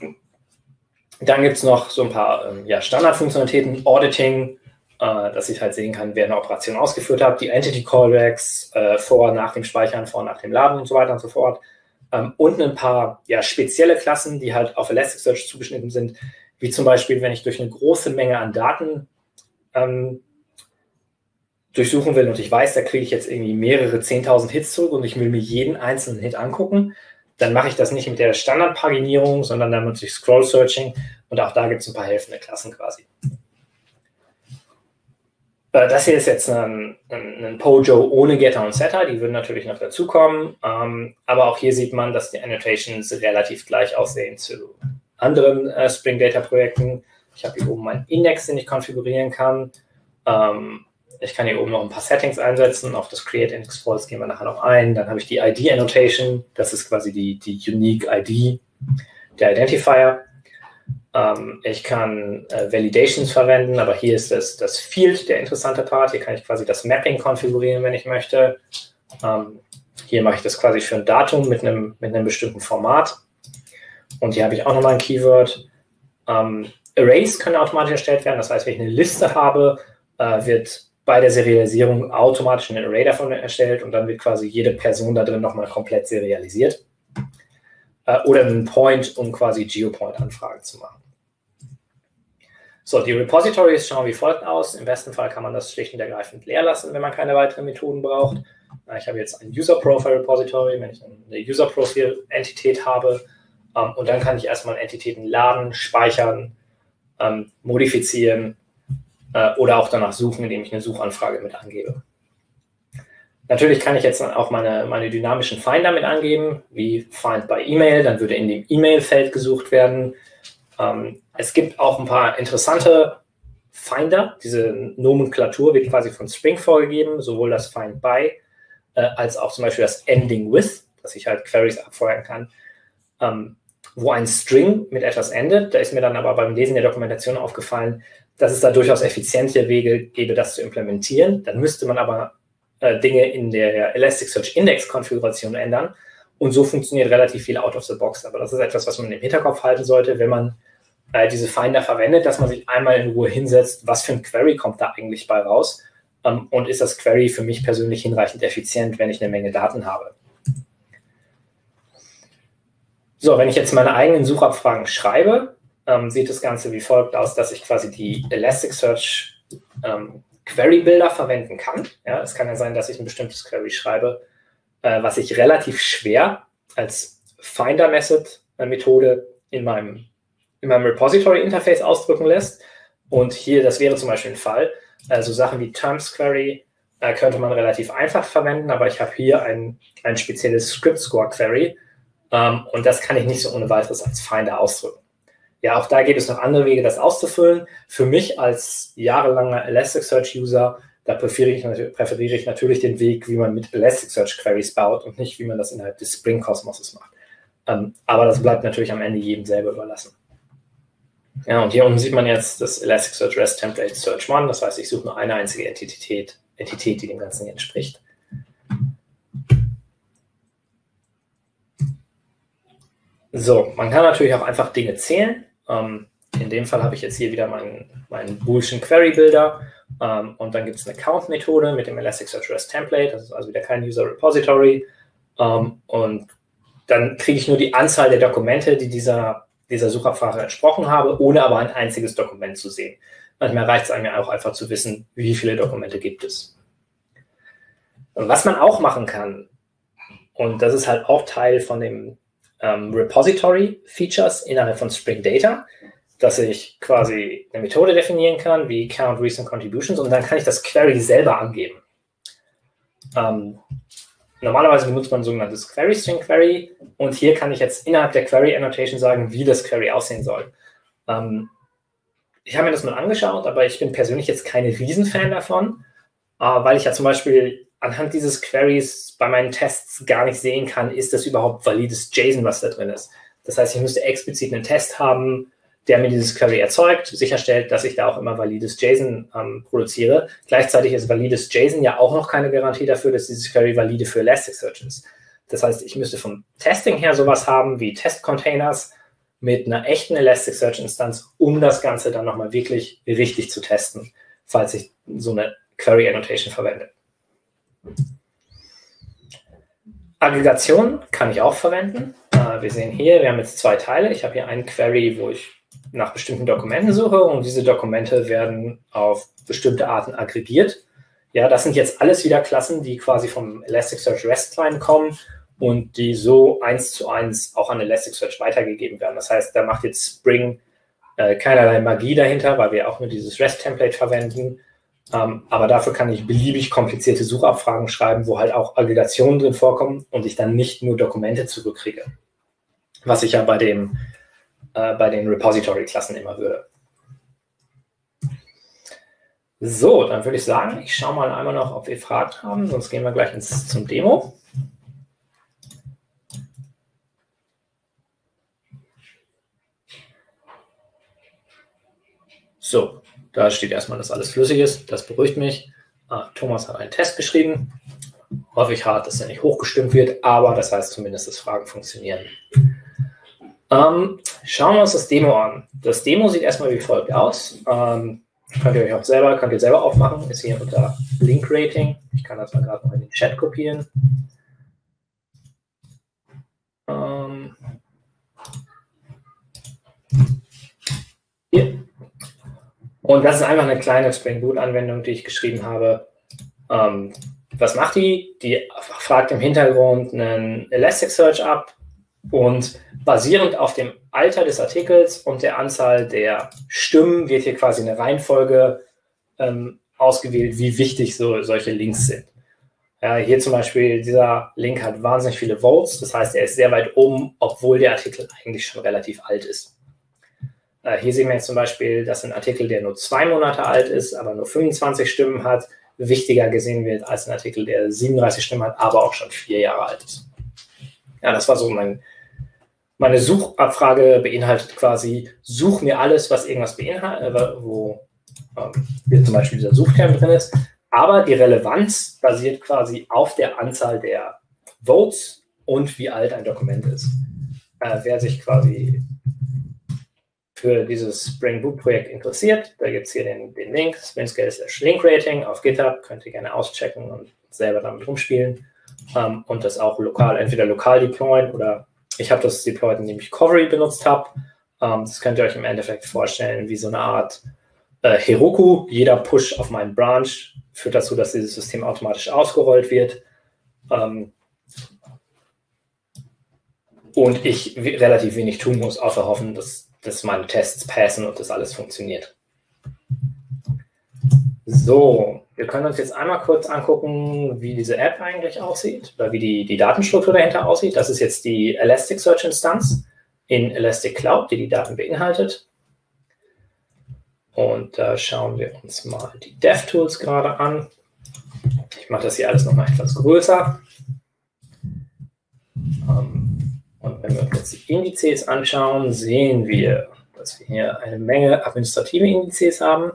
dann gibt es noch so ein paar ähm, ja, Standardfunktionalitäten, Auditing, äh, dass ich halt sehen kann, wer eine Operation ausgeführt hat, die Entity Callbacks äh, vor, nach dem Speichern, vor, nach dem Laden und so weiter und so fort. Ähm, und ein paar ja, spezielle Klassen, die halt auf Elasticsearch zugeschnitten sind, wie zum Beispiel, wenn ich durch eine große Menge an Daten ähm, durchsuchen will und ich weiß, da kriege ich jetzt irgendwie mehrere 10.000 Hits zurück und ich will mir jeden einzelnen Hit angucken, dann mache ich das nicht mit der Standardpaginierung, sondern dann ich Scroll Searching und auch da gibt es ein paar helfende Klassen quasi. Äh, das hier ist jetzt ein, ein, ein, Pojo ohne Getter und Setter, die würden natürlich noch dazukommen, ähm, aber auch hier sieht man, dass die Annotations relativ gleich aussehen zu, anderen äh, Spring Data Projekten. Ich habe hier oben meinen Index, den ich konfigurieren kann. Ähm, ich kann hier oben noch ein paar Settings einsetzen. Auf das Create Index False gehen wir nachher noch ein. Dann habe ich die ID Annotation. Das ist quasi die, die Unique ID, der Identifier. Ähm, ich kann äh, Validations verwenden, aber hier ist das, das Field der interessante Part. Hier kann ich quasi das Mapping konfigurieren, wenn ich möchte. Ähm, hier mache ich das quasi für ein Datum mit einem, mit einem bestimmten Format. Und hier habe ich auch nochmal ein Keyword. Ähm, Arrays können automatisch erstellt werden. Das heißt, wenn ich eine Liste habe, äh, wird bei der Serialisierung automatisch ein Array davon erstellt und dann wird quasi jede Person da drin nochmal komplett serialisiert. Äh, oder einen Point, um quasi Geopoint-Anfragen zu machen. So, die Repositories schauen wie folgt aus. Im besten Fall kann man das schlicht und ergreifend leer lassen, wenn man keine weiteren Methoden braucht. Äh, ich habe jetzt ein User Profile Repository, wenn ich eine User Profile Entität habe. Ähm, und dann kann ich erstmal Entitäten laden, speichern, ähm, modifizieren äh, oder auch danach suchen, indem ich eine Suchanfrage mit angebe. Natürlich kann ich jetzt auch meine, meine dynamischen Finder mit angeben, wie Find by E-Mail, dann würde in dem E-Mail-Feld gesucht werden. Ähm, es gibt auch ein paar interessante Finder. Diese Nomenklatur wird quasi von Spring vorgegeben, sowohl das Find by äh, als auch zum Beispiel das Ending with, dass ich halt Queries abfeuern kann. Ähm, wo ein String mit etwas endet. Da ist mir dann aber beim Lesen der Dokumentation aufgefallen, dass es da durchaus effiziente Wege gäbe, das zu implementieren. Dann müsste man aber äh, Dinge in der Elasticsearch Index Konfiguration ändern. Und so funktioniert relativ viel out of the box. Aber das ist etwas, was man im Hinterkopf halten sollte, wenn man äh, diese Finder verwendet, dass man sich einmal in Ruhe hinsetzt, was für ein Query kommt da eigentlich bei raus. Ähm, und ist das Query für mich persönlich hinreichend effizient, wenn ich eine Menge Daten habe. So, wenn ich jetzt meine eigenen Suchabfragen schreibe, ähm, sieht das Ganze wie folgt aus, dass ich quasi die Elasticsearch ähm, Query Builder verwenden kann. Ja, es kann ja sein, dass ich ein bestimmtes Query schreibe, äh, was ich relativ schwer als Finder Method Methode in meinem, in meinem Repository Interface ausdrücken lässt. Und hier, das wäre zum Beispiel ein Fall. Also Sachen wie Terms Query äh, könnte man relativ einfach verwenden, aber ich habe hier ein, ein spezielles Script Score Query, ähm, und das kann ich nicht so ohne weiteres als Finder ausdrücken. Ja, auch da gibt es noch andere Wege, das auszufüllen. Für mich als jahrelanger Elasticsearch-User, da präferiere ich, präferiere ich, natürlich den Weg, wie man mit Elasticsearch-Queries baut und nicht, wie man das innerhalb des Spring-Kosmoses macht. Ähm, aber das bleibt natürlich am Ende jedem selber überlassen. Ja, und hier unten sieht man jetzt das Elasticsearch REST Template Search One. Das heißt, ich suche nur eine einzige Entität, Entität die dem Ganzen entspricht. So, man kann natürlich auch einfach Dinge zählen. Ähm, in dem Fall habe ich jetzt hier wieder meinen, meinen Boolschen Query Builder ähm, und dann gibt es eine Count-Methode mit dem Elasticsearch REST Template. Das ist also wieder kein User Repository. Ähm, und dann kriege ich nur die Anzahl der Dokumente, die dieser, dieser Suchabfrage entsprochen habe, ohne aber ein einziges Dokument zu sehen. Manchmal reicht es einem ja auch einfach zu wissen, wie viele Dokumente gibt es. Und was man auch machen kann, und das ist halt auch Teil von dem ähm, Repository-Features innerhalb von Spring Data, dass ich quasi eine Methode definieren kann, wie Count Recent Contributions, und dann kann ich das Query selber angeben. Ähm, normalerweise benutzt man ein sogenanntes Query String Query, und hier kann ich jetzt innerhalb der Query Annotation sagen, wie das Query aussehen soll. Ähm, ich habe mir das mal angeschaut, aber ich bin persönlich jetzt kein Riesenfan davon, äh, weil ich ja zum Beispiel anhand dieses Queries bei meinen Tests gar nicht sehen kann, ist das überhaupt valides JSON, was da drin ist. Das heißt, ich müsste explizit einen Test haben, der mir dieses Query erzeugt, sicherstellt, dass ich da auch immer valides JSON ähm, produziere. Gleichzeitig ist valides JSON ja auch noch keine Garantie dafür, dass dieses Query valide für Elasticsearch ist. Das heißt, ich müsste vom Testing her sowas haben wie Test-Containers mit einer echten Elasticsearch-Instanz, um das Ganze dann nochmal wirklich richtig zu testen, falls ich so eine Query-Annotation verwende. Aggregation kann ich auch verwenden. Äh, wir sehen hier, wir haben jetzt zwei Teile. Ich habe hier einen Query, wo ich nach bestimmten Dokumenten suche und diese Dokumente werden auf bestimmte Arten aggregiert. Ja, das sind jetzt alles wieder Klassen, die quasi vom Elasticsearch REST Client kommen und die so eins zu eins auch an Elasticsearch weitergegeben werden. Das heißt, da macht jetzt Spring äh, keinerlei Magie dahinter, weil wir auch nur dieses REST-Template verwenden, ähm, aber dafür kann ich beliebig komplizierte Suchabfragen schreiben, wo halt auch Aggregationen drin vorkommen und ich dann nicht nur Dokumente zurückkriege. Was ich ja bei dem äh, bei den Repository-Klassen immer würde. So, dann würde ich sagen, ich schaue mal einmal noch, ob wir Fragen haben, sonst gehen wir gleich ins, zum Demo. So, da steht erstmal, dass alles flüssig ist. Das beruhigt mich. Ah, Thomas hat einen Test geschrieben. Hoffe ich hart, dass er nicht hochgestimmt wird, aber das heißt zumindest, dass Fragen funktionieren. Ähm, schauen wir uns das Demo an. Das Demo sieht erstmal wie folgt aus. Ähm, Könnt ihr euch auch selber, könnt ihr selber aufmachen, ist hier unter Link Rating. Ich kann das mal gerade noch in den Chat kopieren. Ähm hier. Und das ist einfach eine kleine Spring Boot-Anwendung, die ich geschrieben habe. Ähm, was macht die? Die fragt im Hintergrund einen Elasticsearch ab und basierend auf dem Alter des Artikels und der Anzahl der Stimmen wird hier quasi eine Reihenfolge ähm, ausgewählt, wie wichtig so, solche Links sind. Ja, hier zum Beispiel, dieser Link hat wahnsinnig viele Votes, das heißt, er ist sehr weit oben, obwohl der Artikel eigentlich schon relativ alt ist. Äh, hier sehen wir jetzt zum Beispiel, dass ein Artikel, der nur zwei Monate alt ist, aber nur 25 Stimmen hat, wichtiger gesehen wird als ein Artikel, der 37 Stimmen hat, aber auch schon vier Jahre alt ist. Ja, das war so mein meine Suchabfrage beinhaltet quasi, such mir alles, was irgendwas beinhaltet, äh, wo ähm, zum Beispiel dieser Suchterm drin ist. Aber die Relevanz basiert quasi auf der Anzahl der Votes und wie alt ein Dokument ist. Äh, wer sich quasi für dieses Spring Boot Projekt interessiert, da gibt es hier den, den Link, Springscale slash Link Rating auf GitHub, könnt ihr gerne auschecken und selber damit rumspielen ähm, und das auch lokal, entweder lokal deployen oder ich habe das deployed, indem ich Covery benutzt habe. Ähm, das könnt ihr euch im Endeffekt vorstellen wie so eine Art äh, Heroku. Jeder Push auf meinen Branch führt dazu, dass dieses System automatisch ausgerollt wird. Ähm, und ich relativ wenig tun muss, außer hoffen, dass, dass meine Tests passen und das alles funktioniert. So, wir können uns jetzt einmal kurz angucken, wie diese App eigentlich aussieht oder wie die, die Datenstruktur dahinter aussieht. Das ist jetzt die Elasticsearch Instanz in Elastic Cloud, die die Daten beinhaltet. Und da schauen wir uns mal die DevTools gerade an. Ich mache das hier alles nochmal etwas größer. Ähm, wenn wir uns die Indizes anschauen, sehen wir, dass wir hier eine Menge administrative Indizes haben.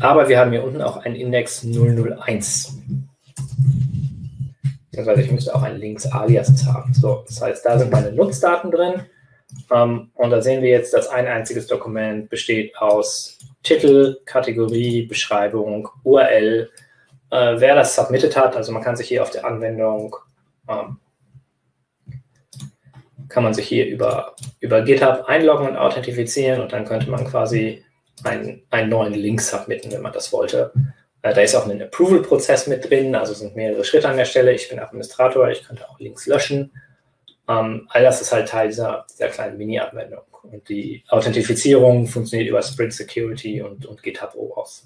Aber wir haben hier unten auch einen Index 001. Beziehungsweise ich müsste auch ein Links-Alias haben. So, das heißt, da sind meine Nutzdaten drin. Ähm, und da sehen wir jetzt, dass ein einziges Dokument besteht aus Titel, Kategorie, Beschreibung, URL, äh, wer das submitted hat. Also man kann sich hier auf der Anwendung, ähm, kann man sich hier über, über GitHub einloggen und authentifizieren und dann könnte man quasi einen, einen neuen Link submitten, wenn man das wollte. Äh, da ist auch ein Approval-Prozess mit drin, also sind mehrere Schritte an der Stelle. Ich bin Administrator, ich könnte auch Links löschen. Ähm, all das ist halt Teil dieser, dieser kleinen Mini-Anwendung. Und die Authentifizierung funktioniert über Sprint Security und, und GitHub OAuth.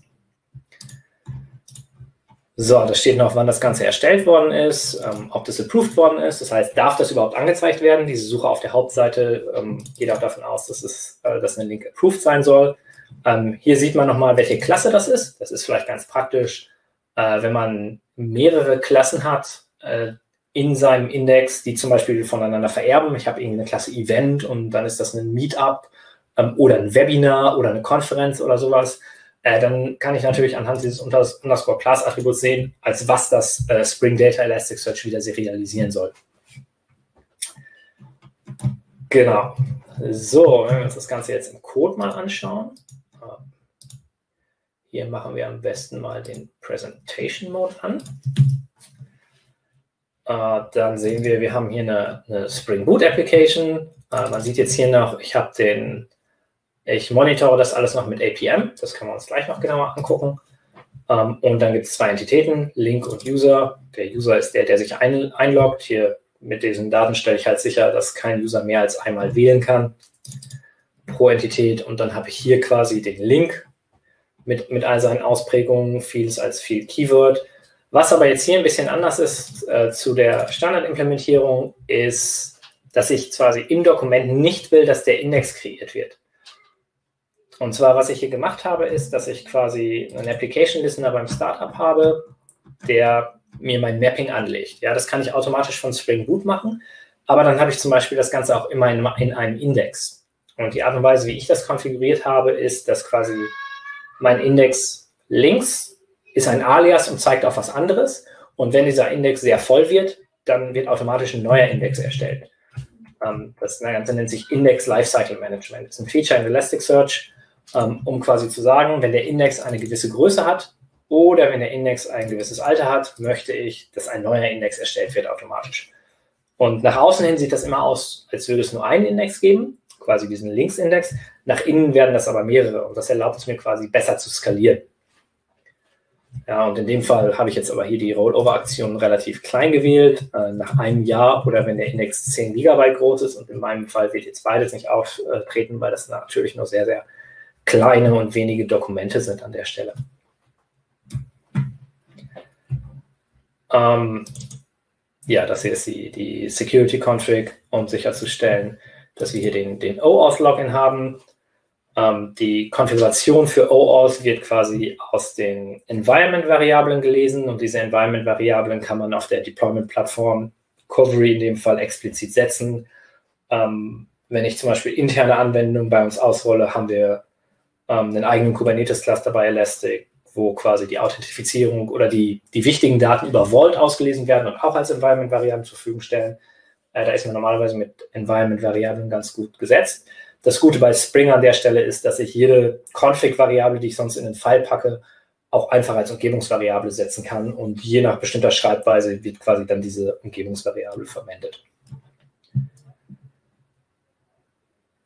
So, da steht noch, wann das Ganze erstellt worden ist, ähm, ob das approved worden ist. Das heißt, darf das überhaupt angezeigt werden? Diese Suche auf der Hauptseite ähm, geht auch davon aus, dass, es, äh, dass ein Link approved sein soll. Ähm, hier sieht man nochmal, welche Klasse das ist. Das ist vielleicht ganz praktisch, äh, wenn man mehrere Klassen hat äh, in seinem Index, die zum Beispiel voneinander vererben. Ich habe irgendwie eine Klasse Event und dann ist das ein Meetup ähm, oder ein Webinar oder eine Konferenz oder sowas. Äh, dann kann ich natürlich anhand dieses Underscore Class Attributs sehen, als was das äh, Spring Data Elasticsearch wieder serialisieren soll. Genau. So, wenn wir uns das Ganze jetzt im Code mal anschauen. Hier machen wir am besten mal den Presentation Mode an. Äh, dann sehen wir, wir haben hier eine, eine Spring Boot Application. Äh, man sieht jetzt hier noch, ich habe den, ich monitore das alles noch mit APM. Das können wir uns gleich noch genauer angucken. Ähm, und dann gibt es zwei Entitäten, Link und User. Der User ist der, der sich ein, einloggt. Hier mit diesen Daten stelle ich halt sicher, dass kein User mehr als einmal wählen kann pro Entität. Und dann habe ich hier quasi den Link mit, mit all seinen Ausprägungen, vieles als viel Keyword. Was aber jetzt hier ein bisschen anders ist äh, zu der Standardimplementierung, ist, dass ich quasi im Dokument nicht will, dass der Index kreiert wird. Und zwar, was ich hier gemacht habe, ist, dass ich quasi einen Application Listener beim Startup habe, der mir mein Mapping anlegt. Ja, das kann ich automatisch von Spring Boot machen, aber dann habe ich zum Beispiel das Ganze auch immer in, in einem Index. Und die Art und Weise, wie ich das konfiguriert habe, ist, dass quasi mein Index links ist ein Alias und zeigt auf was anderes. Und wenn dieser Index sehr voll wird, dann wird automatisch ein neuer Index erstellt. Ähm, das Ganze nennt sich Index Lifecycle Management. Das ist ein Feature in Elasticsearch, um quasi zu sagen, wenn der Index eine gewisse Größe hat oder wenn der Index ein gewisses Alter hat, möchte ich, dass ein neuer Index erstellt wird automatisch. Und nach außen hin sieht das immer aus, als würde es nur einen Index geben, quasi diesen Linksindex. Nach innen werden das aber mehrere und das erlaubt es mir quasi besser zu skalieren. Ja, und in dem Fall habe ich jetzt aber hier die Rollover-Aktion relativ klein gewählt. Äh, nach einem Jahr oder wenn der Index 10 Gigabyte groß ist und in meinem Fall wird jetzt beides nicht auftreten, weil das natürlich nur sehr, sehr kleine und wenige Dokumente sind an der Stelle. Ähm, ja, das hier ist die, die Security Config, um sicherzustellen, dass wir hier den, den OAuth-Login haben. Ähm, die Konfiguration für OAuth wird quasi aus den Environment-Variablen gelesen und diese Environment-Variablen kann man auf der Deployment-Plattform Covery in dem Fall explizit setzen. Ähm, wenn ich zum Beispiel interne Anwendungen bei uns ausrolle, haben wir ähm, einen eigenen Kubernetes-Cluster bei Elastic, wo quasi die Authentifizierung oder die, die wichtigen Daten über Vault ausgelesen werden und auch als Environment-Variablen zur Verfügung stellen. Äh, da ist man normalerweise mit Environment-Variablen ganz gut gesetzt. Das Gute bei Spring an der Stelle ist, dass ich jede Config-Variable, die ich sonst in den File packe, auch einfach als Umgebungsvariable setzen kann und je nach bestimmter Schreibweise wird quasi dann diese Umgebungsvariable verwendet.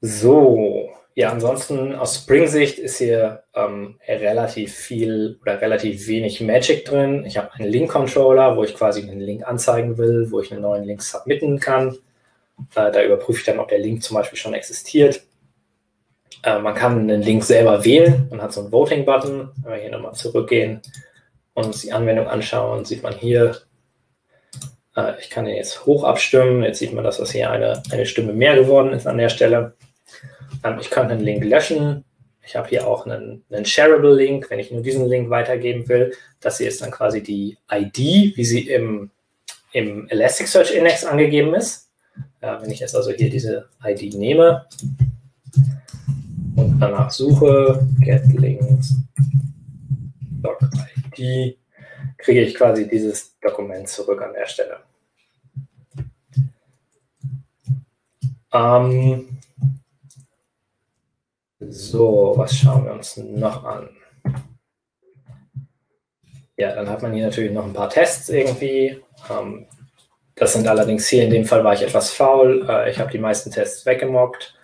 So, ja, ansonsten aus Spring-Sicht ist hier ähm, relativ viel oder relativ wenig Magic drin. Ich habe einen Link-Controller, wo ich quasi einen Link anzeigen will, wo ich einen neuen Link submitten kann. Äh, da überprüfe ich dann, ob der Link zum Beispiel schon existiert. Äh, man kann einen Link selber wählen und hat so einen Voting-Button. Wenn wir hier nochmal zurückgehen und uns die Anwendung anschauen, sieht man hier, äh, ich kann den jetzt hoch abstimmen. Jetzt sieht man, dass das hier eine, eine Stimme mehr geworden ist an der Stelle. Ähm, ich kann einen Link löschen. Ich habe hier auch einen, einen Shareable-Link, wenn ich nur diesen Link weitergeben will. Das hier ist dann quasi die ID, wie sie im, im Elasticsearch Index angegeben ist. Ja, wenn ich jetzt also hier diese ID nehme und danach suche, get links, doc ID, kriege ich quasi dieses Dokument zurück an der Stelle. Ähm, so, was schauen wir uns noch an? Ja, dann hat man hier natürlich noch ein paar Tests irgendwie. Ähm, das sind allerdings hier in dem Fall war ich etwas faul. Äh, ich habe die meisten Tests weggemockt.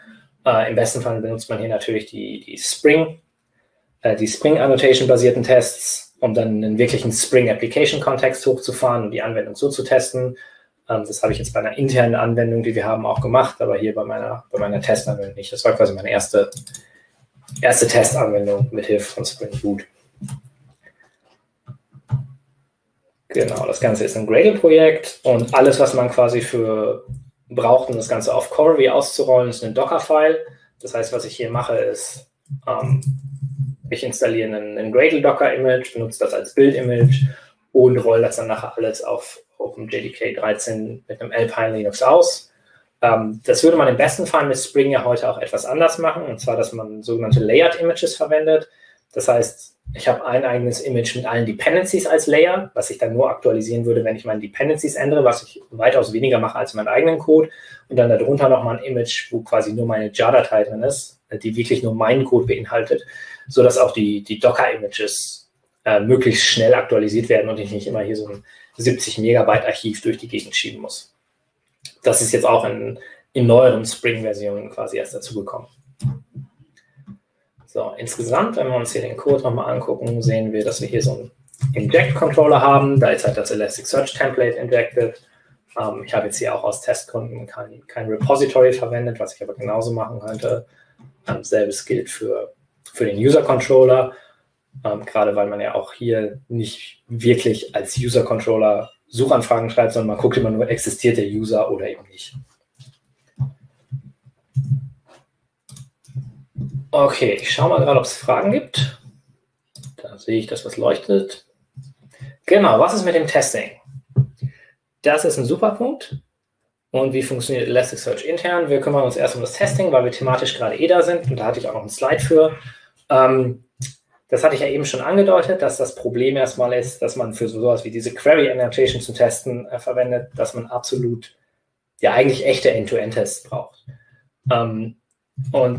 Äh, Im besten Fall benutzt man hier natürlich die, die Spring, äh, die Spring Annotation basierten Tests, um dann einen wirklichen Spring Application Kontext hochzufahren und die Anwendung so zu testen. Ähm, das habe ich jetzt bei einer internen Anwendung, die wir haben, auch gemacht, aber hier bei meiner, bei meiner Testanwendung nicht. Das war quasi meine erste, erste Testanwendung mit Hilfe von Spring Boot. Genau, das Ganze ist ein Gradle-Projekt und alles, was man quasi für braucht, um das Ganze auf Corery auszurollen, ist ein Docker-File. Das heißt, was ich hier mache, ist, ähm, ich installiere ein, ein Gradle-Docker-Image, benutze das als Bild-Image und rolle das dann nachher alles auf OpenJDK 13 mit einem Alpine Linux aus. Ähm, das würde man im besten Fall mit Spring ja heute auch etwas anders machen, und zwar, dass man sogenannte Layered Images verwendet. Das heißt, ich habe ein eigenes Image mit allen Dependencies als Layer, was ich dann nur aktualisieren würde, wenn ich meine Dependencies ändere, was ich weitaus weniger mache als meinen eigenen Code. Und dann darunter nochmal ein Image, wo quasi nur meine Jar-Datei drin ist, die wirklich nur meinen Code beinhaltet, sodass auch die, die Docker-Images äh, möglichst schnell aktualisiert werden und ich nicht immer hier so ein 70 Megabyte Archiv durch die Gegend schieben muss. Das ist jetzt auch in, in neueren Spring-Versionen quasi erst dazugekommen. So, insgesamt, wenn wir uns hier den Code nochmal angucken, sehen wir, dass wir hier so einen Inject-Controller haben. Da ist halt das Elasticsearch-Template injected. Ähm, ich habe jetzt hier auch aus Testgründen kein, kein Repository verwendet, was ich aber genauso machen könnte. Ähm, selbes gilt für, für den User-Controller. Ähm, gerade weil man ja auch hier nicht wirklich als User-Controller Suchanfragen schreibt, sondern man guckt immer nur, existiert der User oder eben nicht. Okay, ich schaue mal gerade, ob es Fragen gibt. Da sehe ich, dass was leuchtet. Genau, was ist mit dem Testing? Das ist ein super Punkt. Und wie funktioniert Elasticsearch intern? Wir kümmern uns erst um das Testing, weil wir thematisch gerade eh da sind. Und da hatte ich auch noch ein Slide für. Ähm, das hatte ich ja eben schon angedeutet, dass das Problem erstmal ist, dass man für sowas wie diese Query Annotation zum Testen äh, verwendet, dass man absolut ja eigentlich echte End-to-End-Tests braucht. Ähm, und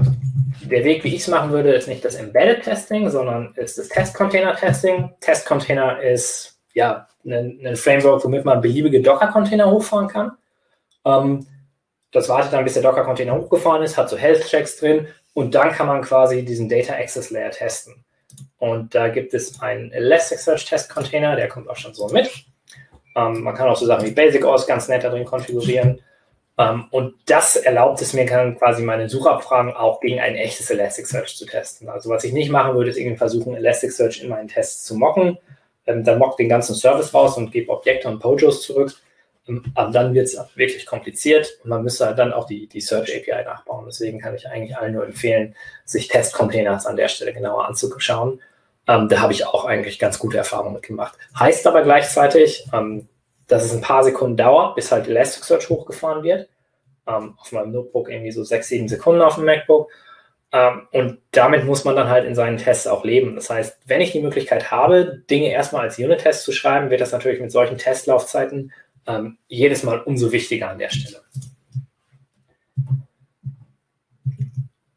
der Weg, wie ich es machen würde, ist nicht das Embedded Testing, sondern ist das Test-Container-Testing. Test-Container ist ja ein, ein, Framework, womit man beliebige Docker-Container hochfahren kann. Ähm, das wartet dann, bis der Docker-Container hochgefahren ist, hat so Health-Checks drin und dann kann man quasi diesen Data Access Layer testen. Und da gibt es einen Elasticsearch Test Container, der kommt auch schon so mit. Ähm, man kann auch so Sachen wie Basic OS ganz nett da drin konfigurieren. Um, ähm, und das erlaubt es mir, kann quasi meine Suchabfragen auch gegen ein echtes Elasticsearch zu testen. Also was ich nicht machen würde, ist irgendwie versuchen, Elasticsearch in meinen Tests zu mocken. Ähm, dann mockt den ganzen Service raus und gebe Objekte und Pojos zurück. Ähm, aber dann wird es wirklich kompliziert und man müsste halt dann auch die, die Search API nachbauen. Deswegen kann ich eigentlich allen nur empfehlen, sich Test-Containers an der Stelle genauer anzuschauen. Ähm, da habe ich auch eigentlich ganz gute Erfahrungen mitgemacht. Heißt aber gleichzeitig, ähm, dass es ein paar Sekunden dauert, bis halt Elasticsearch hochgefahren wird. Ähm, auf meinem Notebook irgendwie so sechs, sieben Sekunden auf dem MacBook. Ähm, und damit muss man dann halt in seinen Tests auch leben. Das heißt, wenn ich die Möglichkeit habe, Dinge erstmal als Unit-Test zu schreiben, wird das natürlich mit solchen Testlaufzeiten ähm, jedes Mal umso wichtiger an der Stelle.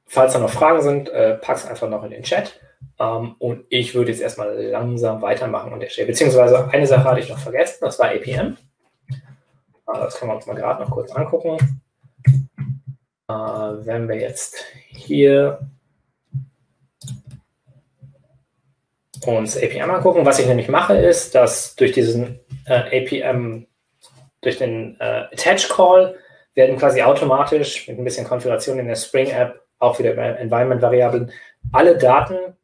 Falls da noch Fragen sind, äh, es einfach noch in den Chat. Ähm, und ich würde jetzt erstmal langsam weitermachen an der Stelle. Beziehungsweise eine Sache hatte ich noch vergessen, das war APM. Äh, das können wir uns mal gerade noch kurz angucken. Uh, wenn wir jetzt hier uns APM angucken, was ich nämlich mache, ist, dass durch diesen äh, APM, durch den äh, Attach Call, werden quasi automatisch mit ein bisschen Konfiguration in der Spring App, auch wieder Environment-Variablen, alle Daten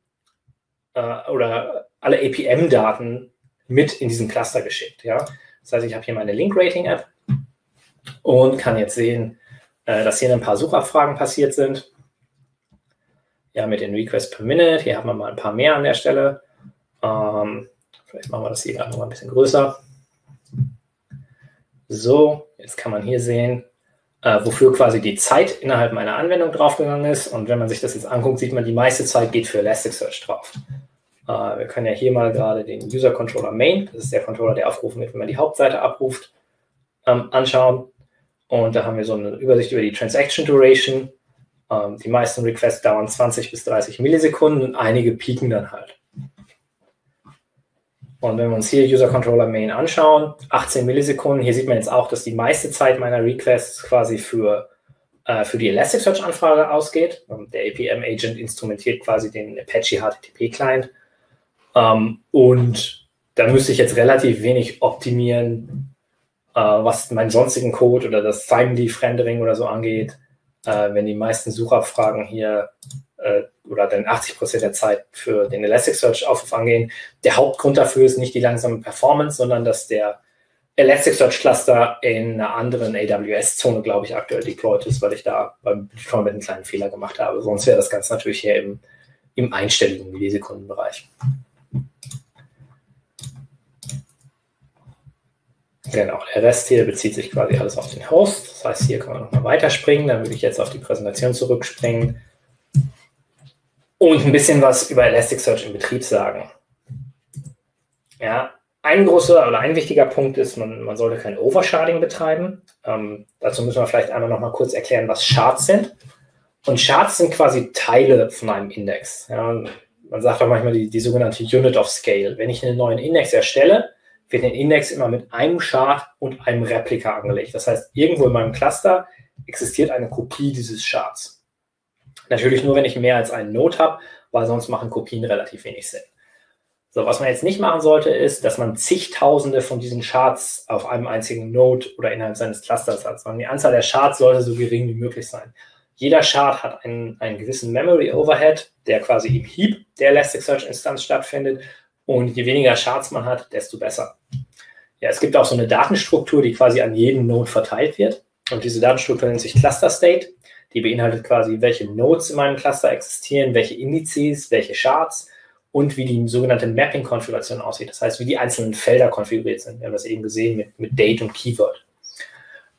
äh, oder alle APM-Daten mit in diesen Cluster geschickt. Ja? Das heißt, ich habe hier meine Link-Rating-App und kann jetzt sehen, äh, dass hier ein paar Suchabfragen passiert sind. Ja, mit den Requests per Minute. Hier haben wir mal ein paar mehr an der Stelle. Ähm, vielleicht machen wir das hier gerade noch mal ein bisschen größer. So, jetzt kann man hier sehen, äh, wofür quasi die Zeit innerhalb meiner Anwendung draufgegangen ist. Und wenn man sich das jetzt anguckt, sieht man, die meiste Zeit geht für Elasticsearch drauf. Äh, wir können ja hier mal gerade den User Controller Main, das ist der Controller, der aufgerufen wird, wenn man die Hauptseite abruft, ähm, anschauen. Und da haben wir so eine Übersicht über die Transaction Duration. Ähm, die meisten Requests dauern 20 bis 30 Millisekunden und einige pieken dann halt. Und wenn wir uns hier User Controller Main anschauen, 18 Millisekunden, hier sieht man jetzt auch, dass die meiste Zeit meiner Requests quasi für, äh, für die Elasticsearch-Anfrage ausgeht. Ähm, der APM-Agent instrumentiert quasi den Apache HTTP-Client. Ähm, und da müsste ich jetzt relativ wenig optimieren, äh, was meinen sonstigen Code oder das Time-Leaf-Rendering oder so angeht, äh, wenn die meisten Suchabfragen hier oder dann 80 Prozent der Zeit für den Elasticsearch-Aufruf angehen. Der Hauptgrund dafür ist nicht die langsame Performance, sondern dass der Elasticsearch-Cluster in einer anderen AWS-Zone, glaube ich, aktuell deployed ist, weil ich da beim Deployment einen kleinen Fehler gemacht habe. Sonst wäre das Ganze natürlich hier im, im einstelligen Millisekundenbereich. Genau, der Rest hier bezieht sich quasi alles auf den Host. Das heißt, hier kann man nochmal weiterspringen. Dann würde ich jetzt auf die Präsentation zurückspringen und ein bisschen was über Elasticsearch im Betrieb sagen. Ja, ein großer oder ein wichtiger Punkt ist, man, man sollte kein Oversharding betreiben. Ähm, dazu müssen wir vielleicht einmal noch mal kurz erklären, was Shards sind. Und Shards sind quasi Teile von einem Index. Ja, man sagt auch manchmal die, die sogenannte Unit of Scale. Wenn ich einen neuen Index erstelle, wird der Index immer mit einem Chart und einem Replika angelegt. Das heißt, irgendwo in meinem Cluster existiert eine Kopie dieses Charts. Natürlich nur, wenn ich mehr als einen Node habe, weil sonst machen Kopien relativ wenig Sinn. So, was man jetzt nicht machen sollte, ist, dass man zigtausende von diesen Charts auf einem einzigen Node oder innerhalb seines Clusters hat, sondern die Anzahl der Charts sollte so gering wie möglich sein. Jeder Chart hat einen, einen gewissen Memory Overhead, der quasi im Heap der Elasticsearch-Instanz stattfindet. Und je weniger Charts man hat, desto besser. Ja, es gibt auch so eine Datenstruktur, die quasi an jeden Node verteilt wird. Und diese Datenstruktur nennt sich Cluster State. Die beinhaltet quasi, welche Nodes in meinem Cluster existieren, welche Indizes, welche Charts und wie die sogenannte Mapping-Konfiguration aussieht. Das heißt, wie die einzelnen Felder konfiguriert sind. Wir haben das eben gesehen mit, mit Date und Keyword.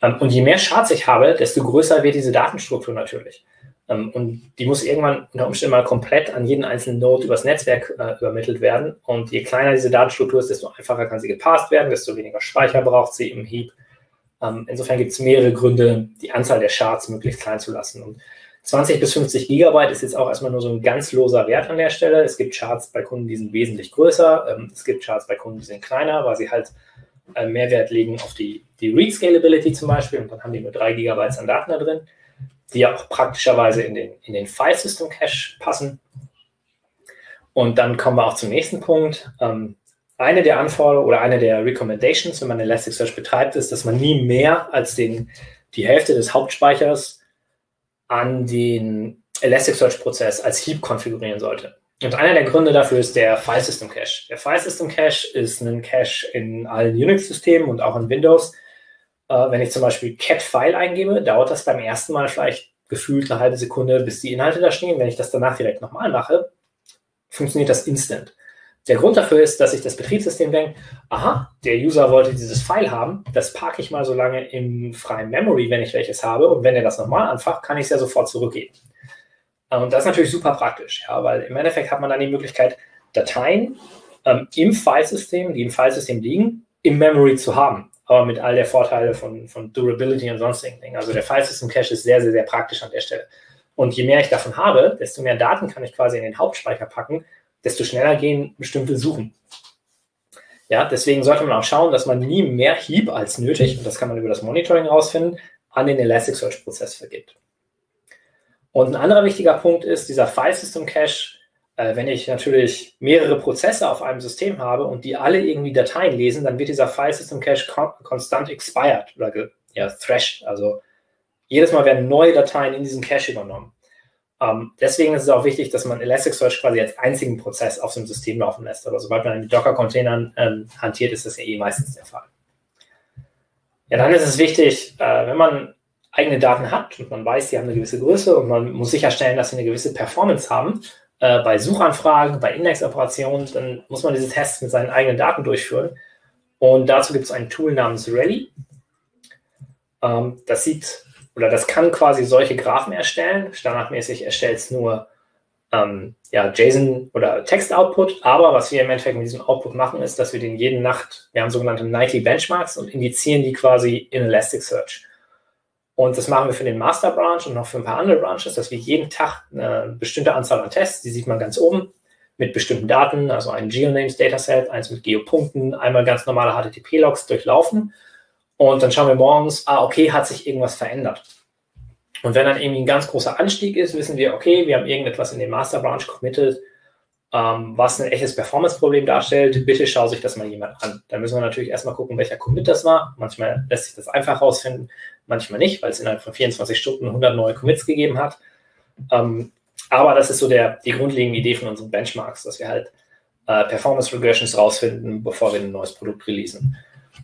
Ähm, und je mehr Charts ich habe, desto größer wird diese Datenstruktur natürlich. Ähm, und die muss irgendwann unter Umständen mal komplett an jeden einzelnen Node übers Netzwerk äh, übermittelt werden. Und je kleiner diese Datenstruktur ist, desto einfacher kann sie gepasst werden, desto weniger Speicher braucht sie im Heap. Ähm, insofern gibt es mehrere Gründe, die Anzahl der Charts möglichst klein zu lassen. Und 20 bis 50 Gigabyte ist jetzt auch erstmal nur so ein ganz loser Wert an der Stelle. Es gibt Charts bei Kunden, die sind wesentlich größer. Ähm, es gibt Charts bei Kunden, die sind kleiner, weil sie halt äh, Mehrwert legen auf die, die Read Scalability zum Beispiel. Und dann haben die nur 3 Gigabyte an Daten da drin die ja auch praktischerweise in den, in den File System Cache passen. Und dann kommen wir auch zum nächsten Punkt. Ähm, eine der Anforderungen oder eine der Recommendations, wenn man Elasticsearch betreibt, ist, dass man nie mehr als den, die Hälfte des Hauptspeichers an den Elasticsearch-Prozess als Heap konfigurieren sollte. Und einer der Gründe dafür ist der File System Cache. Der File System Cache ist ein Cache in allen Unix-Systemen und auch in Windows, äh, wenn ich zum Beispiel cat-file eingebe, dauert das beim ersten Mal vielleicht gefühlt eine halbe Sekunde, bis die Inhalte da stehen. Wenn ich das danach direkt nochmal mache, funktioniert das instant. Der Grund dafür ist, dass sich das Betriebssystem denkt, aha, der User wollte dieses File haben, das parke ich mal so lange im freien Memory, wenn ich welches habe. Und wenn er das nochmal anfacht, kann ich es ja sofort zurückgeben. Äh, und das ist natürlich super praktisch, ja, weil im Endeffekt hat man dann die Möglichkeit, Dateien ähm, im Filesystem, die im Filesystem liegen, im Memory zu haben aber mit all der Vorteile von, von Durability und sonstigen Dingen. Also der File System Cache ist sehr, sehr, sehr praktisch an der Stelle. Und je mehr ich davon habe, desto mehr Daten kann ich quasi in den Hauptspeicher packen, desto schneller gehen bestimmte Suchen. Ja, deswegen sollte man auch schauen, dass man nie mehr Heap als nötig, und das kann man über das Monitoring herausfinden, an den Elasticsearch-Prozess vergibt. Und ein anderer wichtiger Punkt ist, dieser File System Cache äh, wenn ich natürlich mehrere Prozesse auf einem System habe und die alle irgendwie Dateien lesen, dann wird dieser File System Cache kon konstant expired oder ja, thrashed. Also jedes Mal werden neue Dateien in diesen Cache übernommen. Ähm, deswegen ist es auch wichtig, dass man Elasticsearch quasi als einzigen Prozess auf dem System laufen lässt. Aber sobald man mit Docker-Containern ähm, hantiert, ist das ja eh meistens der Fall. Ja, dann ist es wichtig, äh, wenn man eigene Daten hat und man weiß, die haben eine gewisse Größe und man muss sicherstellen, dass sie eine gewisse Performance haben, äh, bei Suchanfragen, bei Indexoperationen, dann muss man diese Tests mit seinen eigenen Daten durchführen. Und dazu gibt es ein Tool namens Rally. Ähm, das sieht oder das kann quasi solche Graphen erstellen. Standardmäßig erstellt es nur ähm, ja, JSON oder Text-Output. Aber was wir im Endeffekt mit diesem Output machen, ist, dass wir den jeden Nacht, wir haben sogenannte Nightly Benchmarks und indizieren die quasi in Elasticsearch. Und das machen wir für den Master Branch und noch für ein paar andere Branches, dass wir jeden Tag eine bestimmte Anzahl an Tests, die sieht man ganz oben, mit bestimmten Daten, also ein Geonames Dataset, eins mit Geopunkten, einmal ganz normale HTTP-Logs durchlaufen. Und dann schauen wir morgens, ah, okay, hat sich irgendwas verändert. Und wenn dann irgendwie ein ganz großer Anstieg ist, wissen wir, okay, wir haben irgendetwas in den Master Branch committed, ähm, was ein echtes Performance-Problem darstellt. Bitte schau sich das mal jemand an. Da müssen wir natürlich erstmal gucken, welcher Commit das war. Manchmal lässt sich das einfach rausfinden manchmal nicht, weil es innerhalb von 24 Stunden 100 neue Commits gegeben hat. Ähm, aber das ist so der, die grundlegende Idee von unseren Benchmarks, dass wir halt äh, Performance Regressions rausfinden, bevor wir ein neues Produkt releasen.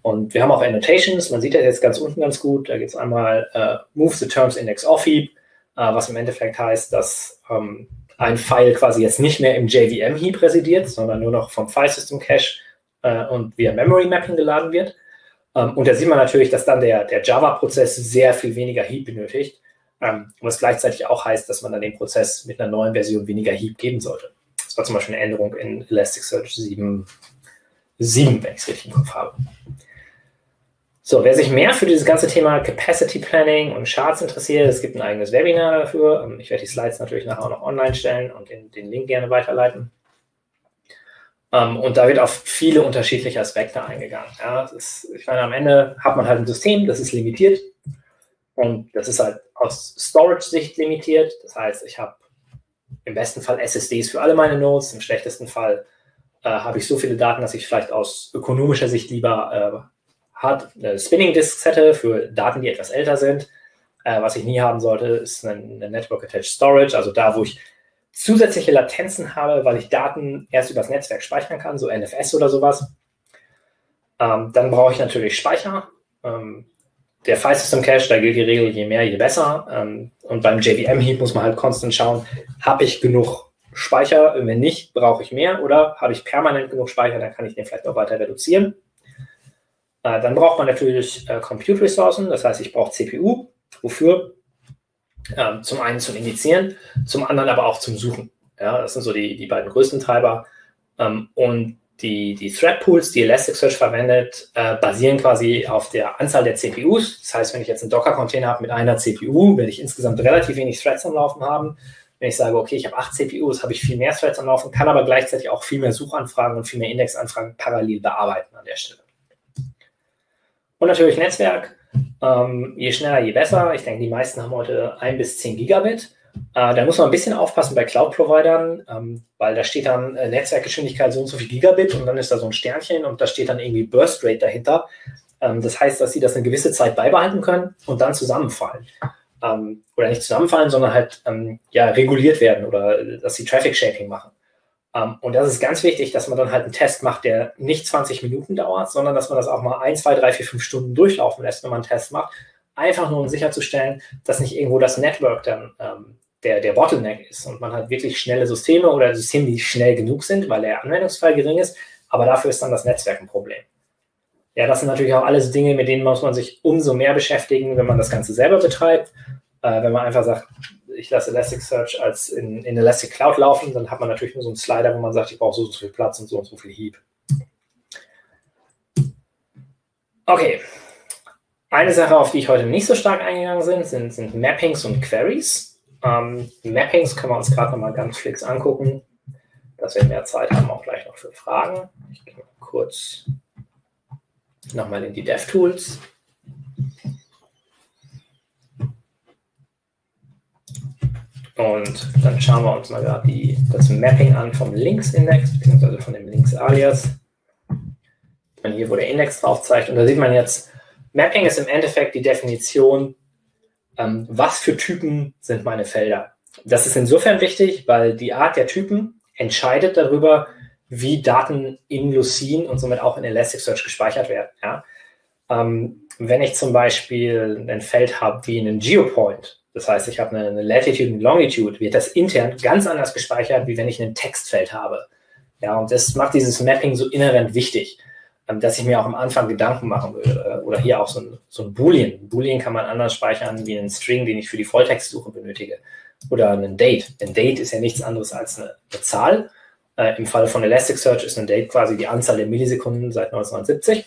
Und wir haben auch Annotations, man sieht das jetzt ganz unten ganz gut. Da gibt es einmal äh, Move the Terms Index Off Heap, äh, was im Endeffekt heißt, dass ähm, ein File quasi jetzt nicht mehr im JVM Heap residiert, sondern nur noch vom File System Cache äh, und via Memory Mapping geladen wird. Ähm, und da sieht man natürlich, dass dann der, der Java-Prozess sehr viel weniger Heap benötigt, ähm, was gleichzeitig auch heißt, dass man dann den Prozess mit einer neuen Version weniger Heap geben sollte. Das war zum Beispiel eine Änderung in Elasticsearch 7, 7 wenn ich es richtig im Kopf habe. So, wer sich mehr für dieses ganze Thema Capacity Planning und Charts interessiert, es gibt ein eigenes Webinar dafür. Ähm, ich werde die Slides natürlich nachher auch noch online stellen und den, den Link gerne weiterleiten. Ähm, und da wird auf viele unterschiedliche Aspekte eingegangen. Ja, ist, ich meine, am Ende hat man halt ein System, das ist limitiert. Und das ist halt aus Storage-Sicht limitiert. Das heißt, ich habe im besten Fall SSDs für alle meine Nodes. Im schlechtesten Fall äh, habe ich so viele Daten, dass ich vielleicht aus ökonomischer Sicht lieber äh, Hard, äh, Spinning Disks hätte für Daten, die etwas älter sind. Äh, was ich nie haben sollte, ist eine, eine Network Attached Storage, also da, wo ich zusätzliche Latenzen habe, weil ich Daten erst übers Netzwerk speichern kann, so NFS oder sowas, ähm, dann brauche ich natürlich Speicher. Ähm, der File System Cache, da gilt die Regel, je mehr, je besser. Ähm, und beim JVM Heap muss man halt konstant schauen, habe ich genug Speicher? Wenn nicht, brauche ich mehr. Oder habe ich permanent genug Speicher, dann kann ich den vielleicht noch weiter reduzieren. Äh, dann braucht man natürlich äh, Compute-Ressourcen, das heißt, ich brauche CPU. Wofür? Ähm, zum einen zum Indizieren, zum anderen aber auch zum Suchen. Ja, das sind so die, die beiden größten Treiber. Ähm, und die, die Thread Pools, die Elasticsearch verwendet, äh, basieren quasi auf der Anzahl der CPUs. Das heißt, wenn ich jetzt einen Docker-Container habe mit einer CPU, werde ich insgesamt relativ wenig Threads am Laufen haben. Wenn ich sage, okay, ich habe acht CPUs, habe ich viel mehr Threads am Laufen, kann aber gleichzeitig auch viel mehr Suchanfragen und viel mehr Indexanfragen parallel bearbeiten an der Stelle. Und natürlich Netzwerk. Ähm, je schneller, je besser. Ich denke, die meisten haben heute ein bis zehn Gigabit. Äh, da muss man ein bisschen aufpassen bei Cloud-Providern, ähm, weil da steht dann äh, Netzwerkgeschwindigkeit so und so viel Gigabit und dann ist da so ein Sternchen und da steht dann irgendwie Burst Rate dahinter. Ähm, das heißt, dass sie das eine gewisse Zeit beibehalten können und dann zusammenfallen. Ähm, oder nicht zusammenfallen, sondern halt ähm, ja, reguliert werden oder äh, dass sie Traffic Shaping machen. Ähm, und das ist ganz wichtig, dass man dann halt einen Test macht, der nicht 20 Minuten dauert, sondern dass man das auch mal 1, 2, 3, 4, 5 Stunden durchlaufen lässt, wenn man einen Test macht. Einfach nur, um sicherzustellen, dass nicht irgendwo das Network dann ähm, der, der Bottleneck ist und man hat wirklich schnelle Systeme oder Systeme, die schnell genug sind, weil der Anwendungsfall gering ist, aber dafür ist dann das Netzwerk ein Problem. Ja, das sind natürlich auch alles Dinge, mit denen muss man sich umso mehr beschäftigen, wenn man das Ganze selber betreibt. Äh, wenn man einfach sagt, ich lasse Elasticsearch als in, in Elastic Cloud laufen, dann hat man natürlich nur so einen Slider, wo man sagt, ich brauche so und so viel Platz und so und so viel Heap. Okay. Eine Sache, auf die ich heute nicht so stark eingegangen bin, sind, sind Mappings und Queries. Ähm, Mappings können wir uns gerade nochmal ganz fix angucken, dass wir mehr Zeit haben, auch gleich noch für Fragen. Ich gehe mal kurz nochmal in die DevTools. Und dann schauen wir uns mal gerade die, das Mapping an vom Links-Index, beziehungsweise von dem Links-Alias. Hier, wo der Index drauf zeigt. Und da sieht man jetzt, Mapping ist im Endeffekt die Definition ähm, was für Typen sind meine Felder. Das ist insofern wichtig, weil die Art der Typen entscheidet darüber, wie Daten in Lucene und somit auch in Elasticsearch gespeichert werden. Ja? Ähm, wenn ich zum Beispiel ein Feld habe wie einen Geopoint, das heißt, ich habe eine, Latitude und Longitude, wird das intern ganz anders gespeichert, wie wenn ich ein Textfeld habe. Ja, und das macht dieses Mapping so inhärent wichtig. Ähm, dass ich mir auch am Anfang Gedanken machen würde. Oder hier auch so ein, so ein Boolean. Boolean kann man anders speichern wie einen String, den ich für die Volltextsuche benötige. Oder ein Date. Ein Date ist ja nichts anderes als eine, eine Zahl. Äh, Im Fall von Elasticsearch ist ein Date quasi die Anzahl der Millisekunden seit 1970.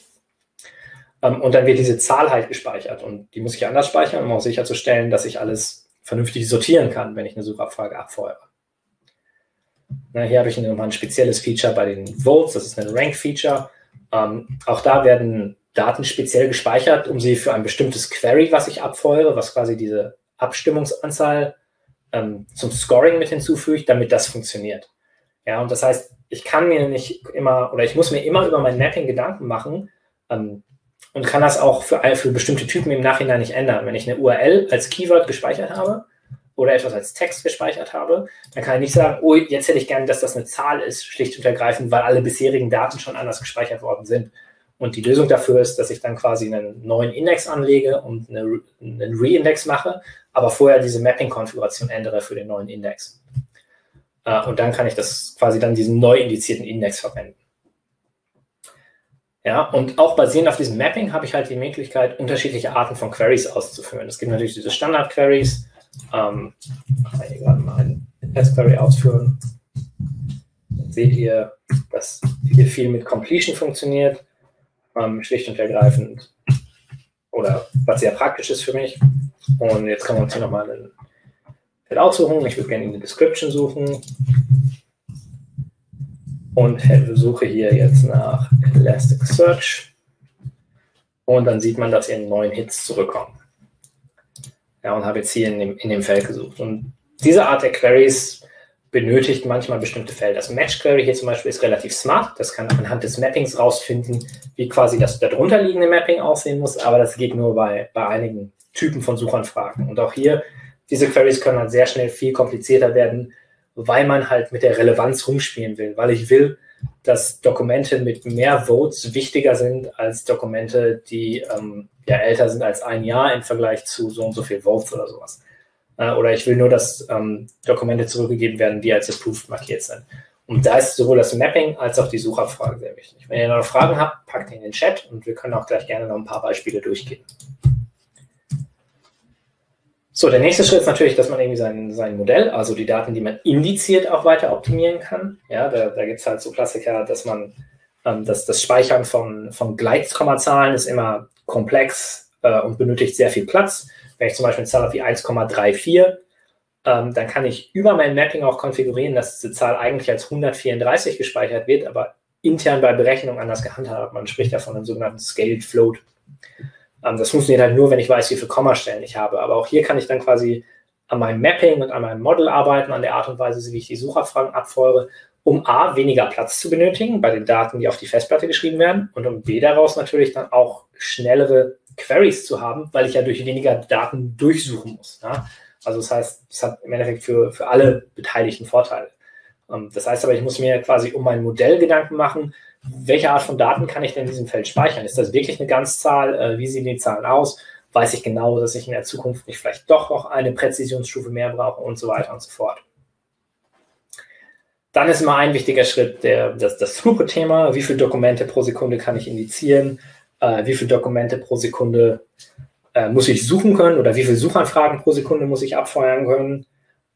Ähm, und dann wird diese Zahl halt gespeichert. Und die muss ich anders speichern, um auch sicherzustellen, dass ich alles vernünftig sortieren kann, wenn ich eine Suchabfrage abfeuere. Na, hier habe ich nochmal ein spezielles Feature bei den Votes. Das ist ein Rank-Feature. Ähm, auch da werden Daten speziell gespeichert, um sie für ein bestimmtes Query, was ich abfeuere, was quasi diese Abstimmungsanzahl ähm, zum Scoring mit hinzufügt, damit das funktioniert. Ja, und das heißt, ich kann mir nicht immer oder ich muss mir immer über mein Mapping Gedanken machen ähm, und kann das auch für, für bestimmte Typen im Nachhinein nicht ändern. Wenn ich eine URL als Keyword gespeichert habe, oder etwas als Text gespeichert habe, dann kann ich nicht sagen, oh, jetzt hätte ich gerne, dass das eine Zahl ist, schlicht und ergreifend, weil alle bisherigen Daten schon anders gespeichert worden sind. Und die Lösung dafür ist, dass ich dann quasi einen neuen Index anlege und eine, einen Reindex mache, aber vorher diese Mapping-Konfiguration ändere für den neuen Index. Äh, und dann kann ich das quasi dann diesen neu indizierten Index verwenden. Ja, und auch basierend auf diesem Mapping habe ich halt die Möglichkeit, unterschiedliche Arten von Queries auszuführen. Es gibt natürlich diese Standard-Queries, ähm, hier gerade mal ein Test-Query ausführen. Dann seht ihr, dass hier viel mit Completion funktioniert, ähm, schlicht und ergreifend. Oder was sehr praktisch ist für mich. Und jetzt können wir uns hier nochmal ein Feld aussuchen. Ich würde gerne in die Description suchen. Und suche hier jetzt nach Elasticsearch. Und dann sieht man, dass hier neun Hits zurückkommen. Ja, und habe jetzt hier in dem, in dem Feld gesucht. Und diese Art der Queries benötigt manchmal bestimmte Felder. Das Match Query hier zum Beispiel ist relativ smart. Das kann anhand des Mappings rausfinden, wie quasi das darunter liegende Mapping aussehen muss. Aber das geht nur bei, bei einigen Typen von Suchanfragen. Und auch hier, diese Queries können halt sehr schnell viel komplizierter werden, weil man halt mit der Relevanz rumspielen will, weil ich will, dass Dokumente mit mehr Votes wichtiger sind als Dokumente, die ähm, ja älter sind als ein Jahr im Vergleich zu so und so viel Votes oder sowas. Äh, oder ich will nur, dass ähm, Dokumente zurückgegeben werden, die als approved markiert sind. Und da ist sowohl das Mapping als auch die Suchabfrage sehr wichtig. Wenn ihr noch Fragen habt, packt die in den Chat und wir können auch gleich gerne noch ein paar Beispiele durchgehen. So, der nächste Schritt ist natürlich, dass man irgendwie sein, sein Modell, also die Daten, die man indiziert, auch weiter optimieren kann. Ja, da, da gibt es halt so Klassiker, dass man ähm, dass das Speichern von, von Gleitkommazahlen ist immer komplex äh, und benötigt sehr viel Platz. Wenn ich zum Beispiel eine Zahl habe wie 1,34, ähm, dann kann ich über mein Mapping auch konfigurieren, dass diese Zahl eigentlich als 134 gespeichert wird, aber intern bei Berechnung anders gehandhabt. Man spricht ja von einem sogenannten Scaled Float. Ähm, das funktioniert halt nur, wenn ich weiß, wie viele Kommastellen ich habe. Aber auch hier kann ich dann quasi an meinem Mapping und an meinem Model arbeiten, an der Art und Weise, wie ich die Suchabfragen abfolge, um A, weniger Platz zu benötigen bei den Daten, die auf die Festplatte geschrieben werden und um B, daraus natürlich dann auch schnellere Queries zu haben, weil ich ja durch weniger Daten durchsuchen muss. Ja? Also das heißt, es hat im Endeffekt für, für alle Beteiligten Vorteile. Ähm, das heißt aber, ich muss mir quasi um mein Modell Gedanken machen, welche Art von Daten kann ich denn in diesem Feld speichern? Ist das wirklich eine Ganzzahl? Äh, wie sehen die Zahlen aus? Weiß ich genau, dass ich in der Zukunft nicht vielleicht doch noch eine Präzisionsstufe mehr brauche und so weiter und so fort. Dann ist immer ein wichtiger Schritt der, das, das Throughput-Thema. Wie viele Dokumente pro Sekunde kann ich indizieren? Äh, wie viele Dokumente pro Sekunde äh, muss ich suchen können oder wie viele Suchanfragen pro Sekunde muss ich abfeuern können?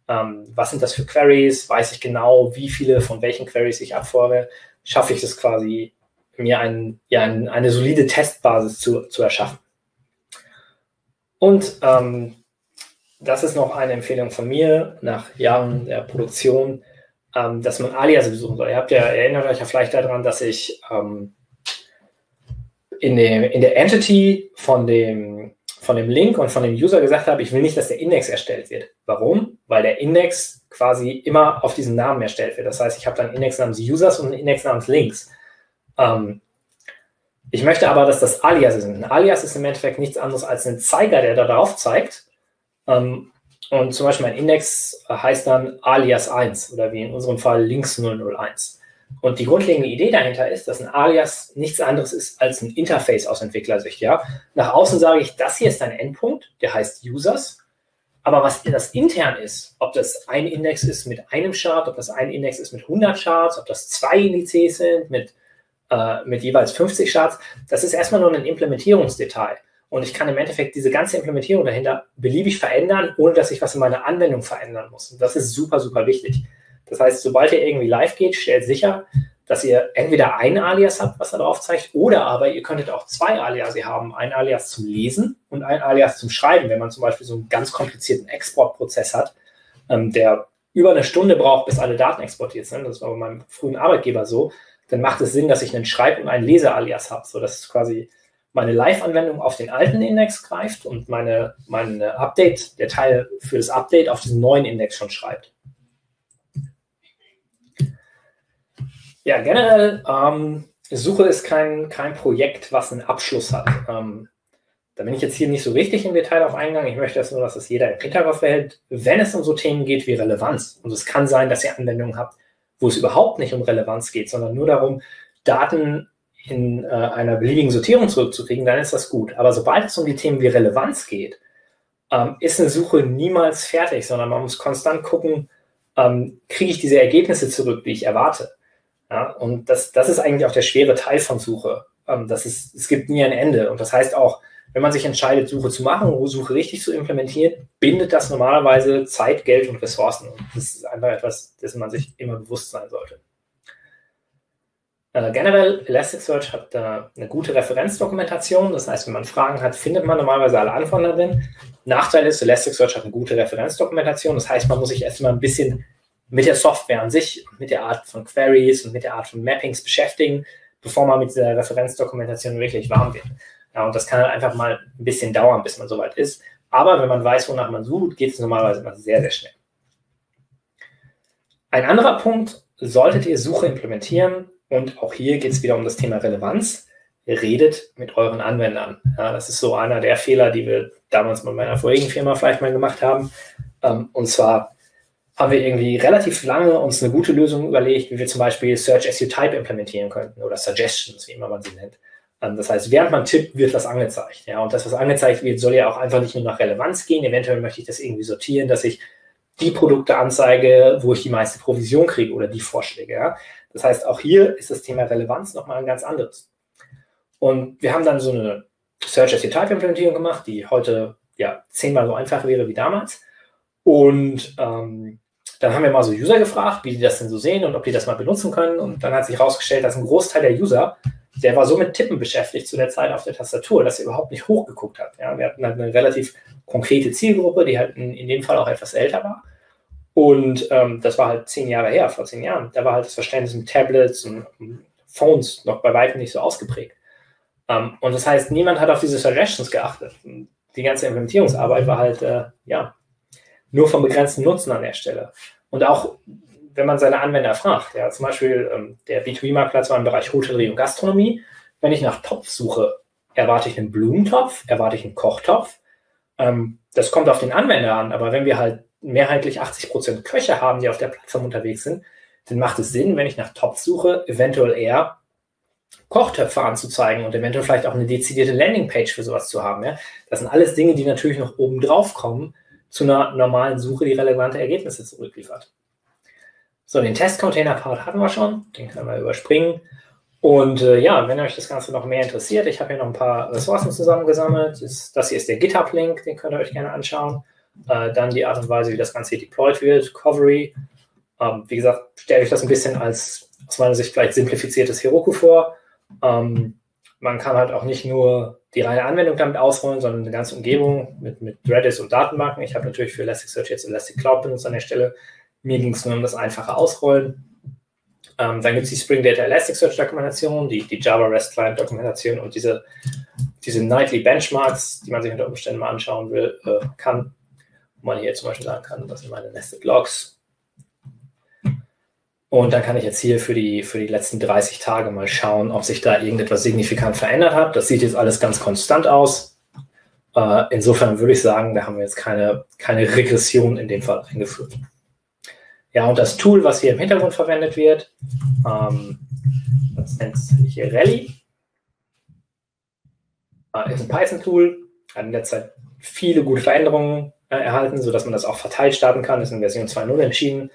Ähm, was sind das für Queries? Weiß ich genau, wie viele von welchen Queries ich abfeuere? Schaffe ich es quasi, mir ein, ja, ein, eine solide Testbasis zu, zu erschaffen. Und ähm, das ist noch eine Empfehlung von mir nach Jahren der Produktion, ähm, dass man Alias besuchen soll. Ihr habt ja, erinnert euch ja vielleicht daran, dass ich ähm, in, dem, in der Entity von dem, von dem Link und von dem User gesagt habe, ich will nicht, dass der Index erstellt wird. Warum? Weil der Index quasi immer auf diesen Namen erstellt wird. Das heißt, ich habe dann einen Index namens Users und einen Index namens Links. Ähm, ich möchte aber, dass das Alias sind. Ein Alias ist im Endeffekt nichts anderes als ein Zeiger, der da drauf zeigt. Ähm, und zum Beispiel mein Index heißt dann Alias 1 oder wie in unserem Fall Links 001. Und die grundlegende Idee dahinter ist, dass ein Alias nichts anderes ist als ein Interface aus Entwicklersicht. Ja? Nach außen sage ich, das hier ist ein Endpunkt, der heißt Users. Aber was das intern ist, ob das ein Index ist mit einem Chart, ob das ein Index ist mit 100 Charts, ob das zwei Indizes sind mit, äh, mit jeweils 50 Charts, das ist erstmal nur ein Implementierungsdetail. Und ich kann im Endeffekt diese ganze Implementierung dahinter beliebig verändern, ohne dass ich was in meiner Anwendung verändern muss. Und das ist super, super wichtig. Das heißt, sobald ihr irgendwie live geht, stellt sicher, dass ihr entweder ein Alias habt, was da drauf zeigt, oder aber ihr könntet auch zwei Alias haben. Ein Alias zum Lesen und ein Alias zum Schreiben. Wenn man zum Beispiel so einen ganz komplizierten Exportprozess hat, ähm, der über eine Stunde braucht, bis alle Daten exportiert sind, das war bei meinem frühen Arbeitgeber so, dann macht es Sinn, dass ich einen Schreib- und einen Lese-Alias habe, sodass quasi meine Live-Anwendung auf den alten Index greift und meine, meine Update, der Teil für das Update auf diesen neuen Index schon schreibt. Ja, generell, ähm, Suche ist kein, kein Projekt, was einen Abschluss hat. Ähm, da bin ich jetzt hier nicht so richtig im Detail auf eingegangen. Ich möchte das nur, dass das jeder im Hinterkopf behält, wenn es um so Themen geht wie Relevanz. Und es kann sein, dass ihr Anwendungen habt, wo es überhaupt nicht um Relevanz geht, sondern nur darum, Daten in äh, einer beliebigen Sortierung zurückzukriegen, dann ist das gut. Aber sobald es um die Themen wie Relevanz geht, ähm, ist eine Suche niemals fertig, sondern man muss konstant gucken, ähm, kriege ich diese Ergebnisse zurück, die ich erwarte. Ja, und das, das ist eigentlich auch der schwere Teil von Suche. Ähm, das ist, es gibt nie ein Ende. Und das heißt auch, wenn man sich entscheidet, Suche zu machen, Suche richtig zu implementieren, bindet das normalerweise Zeit, Geld und Ressourcen. Und das ist einfach etwas, dessen man sich immer bewusst sein sollte. Äh, generell, Elasticsearch hat äh, eine gute Referenzdokumentation. Das heißt, wenn man Fragen hat, findet man normalerweise alle Antworten darin. Nachteil ist, Elasticsearch hat eine gute Referenzdokumentation. Das heißt, man muss sich erstmal ein bisschen mit der Software an sich, mit der Art von Queries und mit der Art von Mappings beschäftigen, bevor man mit dieser Referenzdokumentation wirklich warm wird. Ja, und das kann halt einfach mal ein bisschen dauern, bis man soweit ist. Aber wenn man weiß, wonach man sucht, geht es normalerweise immer sehr, sehr schnell. Ein anderer Punkt, solltet ihr Suche implementieren, und auch hier geht es wieder um das Thema Relevanz, redet mit euren Anwendern. Ja, das ist so einer der Fehler, die wir damals mit meiner vorigen Firma vielleicht mal gemacht haben. Ähm, und zwar haben wir irgendwie relativ lange uns eine gute Lösung überlegt, wie wir zum Beispiel Search as you Type implementieren könnten oder Suggestions, wie immer man sie nennt. Ähm, das heißt, während man tippt, wird was angezeigt. Ja, und das, was angezeigt wird, soll ja auch einfach nicht nur nach Relevanz gehen. Eventuell möchte ich das irgendwie sortieren, dass ich die Produkte anzeige, wo ich die meiste Provision kriege oder die Vorschläge. Ja. Das heißt, auch hier ist das Thema Relevanz nochmal ein ganz anderes. Und wir haben dann so eine Search as Type Implementierung gemacht, die heute ja zehnmal so einfach wäre wie damals. Und ähm, dann haben wir mal so User gefragt, wie die das denn so sehen und ob die das mal benutzen können. Und dann hat sich herausgestellt, dass ein Großteil der User, der war so mit Tippen beschäftigt zu der Zeit auf der Tastatur, dass er überhaupt nicht hochgeguckt hat. Ja, wir hatten halt eine relativ konkrete Zielgruppe, die halt in, dem Fall auch etwas älter war. Und ähm, das war halt zehn Jahre her, vor zehn Jahren. Da war halt das Verständnis mit Tablets und Phones noch bei weitem nicht so ausgeprägt. Ähm, und das heißt, niemand hat auf diese Suggestions geachtet. Die ganze Implementierungsarbeit war halt, äh, ja, nur vom begrenzten Nutzen an der Stelle. Und auch, wenn man seine Anwender fragt, ja, zum Beispiel ähm, der B2B-Marktplatz war im Bereich Hotellerie und Gastronomie. Wenn ich nach Topf suche, erwarte ich einen Blumentopf, erwarte ich einen Kochtopf. Ähm, das kommt auf den Anwender an, aber wenn wir halt mehrheitlich 80 Prozent Köche haben, die auf der Plattform unterwegs sind, dann macht es Sinn, wenn ich nach Topf suche, eventuell eher Kochtöpfe anzuzeigen und eventuell vielleicht auch eine dezidierte Landingpage für sowas zu haben. Ja? Das sind alles Dinge, die natürlich noch oben drauf kommen zu einer normalen Suche, die relevante Ergebnisse zurückliefert. So, den Test-Container-Part hatten wir schon, den können wir überspringen. Und äh, ja, wenn euch das Ganze noch mehr interessiert, ich habe hier noch ein paar Ressourcen zusammengesammelt. Das, hier ist der GitHub-Link, den könnt ihr euch gerne anschauen. Äh, dann die Art und Weise, wie das Ganze deployed wird, Covery. Ähm, wie gesagt, stellt euch das ein bisschen als aus meiner Sicht vielleicht simplifiziertes Heroku vor. Ähm, man kann halt auch nicht nur die reine Anwendung damit ausrollen, sondern eine ganze Umgebung mit, mit Redis und Datenbanken. Ich habe natürlich für Elasticsearch jetzt Elastic Cloud benutzt an der Stelle. Mir ging es nur um das einfache Ausrollen. Ähm, dann gibt es die Spring Data Elasticsearch Dokumentation, die, die Java REST Client Dokumentation und diese, diese Nightly Benchmarks, die man sich unter Umständen mal anschauen will, äh, kann. Wo man hier zum Beispiel sagen kann, das sind meine Nested Logs. Und dann kann ich jetzt hier für die, für die letzten 30 Tage mal schauen, ob sich da irgendetwas signifikant verändert hat. Das sieht jetzt alles ganz konstant aus. Äh, insofern würde ich sagen, da haben wir jetzt keine, keine Regression in dem Fall eingeführt. Ja, und das Tool, was hier im Hintergrund verwendet wird, ähm, das nennt sich hier Rally. Äh, ist ein Python-Tool, hat in der Zeit viele gute Veränderungen äh, erhalten, sodass man das auch verteilt starten kann. Ist in Version 2.0 entschieden.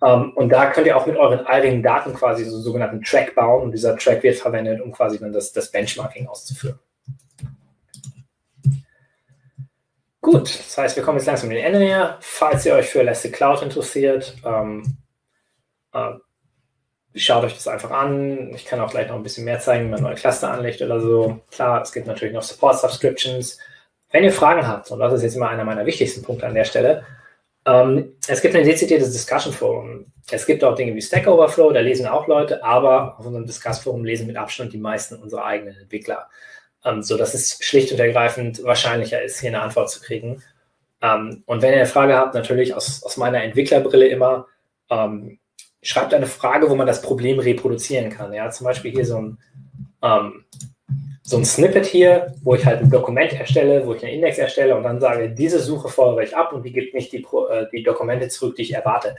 Um, ähm, und da könnt ihr auch mit euren eigenen Daten quasi so einen sogenannten Track bauen und dieser Track wird verwendet, um quasi dann das, das Benchmarking auszuführen. Gut, das heißt, wir kommen jetzt langsam dem Ende näher. Falls ihr euch für Elastic Cloud interessiert, ähm, äh, schaut euch das einfach an. Ich kann auch gleich noch ein bisschen mehr zeigen, wie man neue Cluster anlegt oder so. Klar, es gibt natürlich noch Support-Subscriptions. Wenn ihr Fragen habt, und das ist jetzt immer einer meiner wichtigsten Punkte an der Stelle, ähm, es gibt ein dezidiertes Discussion Forum. Es gibt auch Dinge wie Stack Overflow, da lesen auch Leute, aber auf unserem Discuss Forum lesen mit Abstand die meisten unserer eigenen Entwickler. Ähm, so dass es schlicht und ergreifend wahrscheinlicher ist, hier eine Antwort zu kriegen. Ähm, und wenn ihr eine Frage habt, natürlich aus, aus meiner Entwicklerbrille immer, ähm, schreibt eine Frage, wo man das Problem reproduzieren kann. Ja, zum Beispiel hier so ein ähm, so ein Snippet hier, wo ich halt ein Dokument erstelle, wo ich einen Index erstelle und dann sage, diese Suche fordere ich ab und die gibt mich die, äh, die Dokumente zurück, die ich erwarte.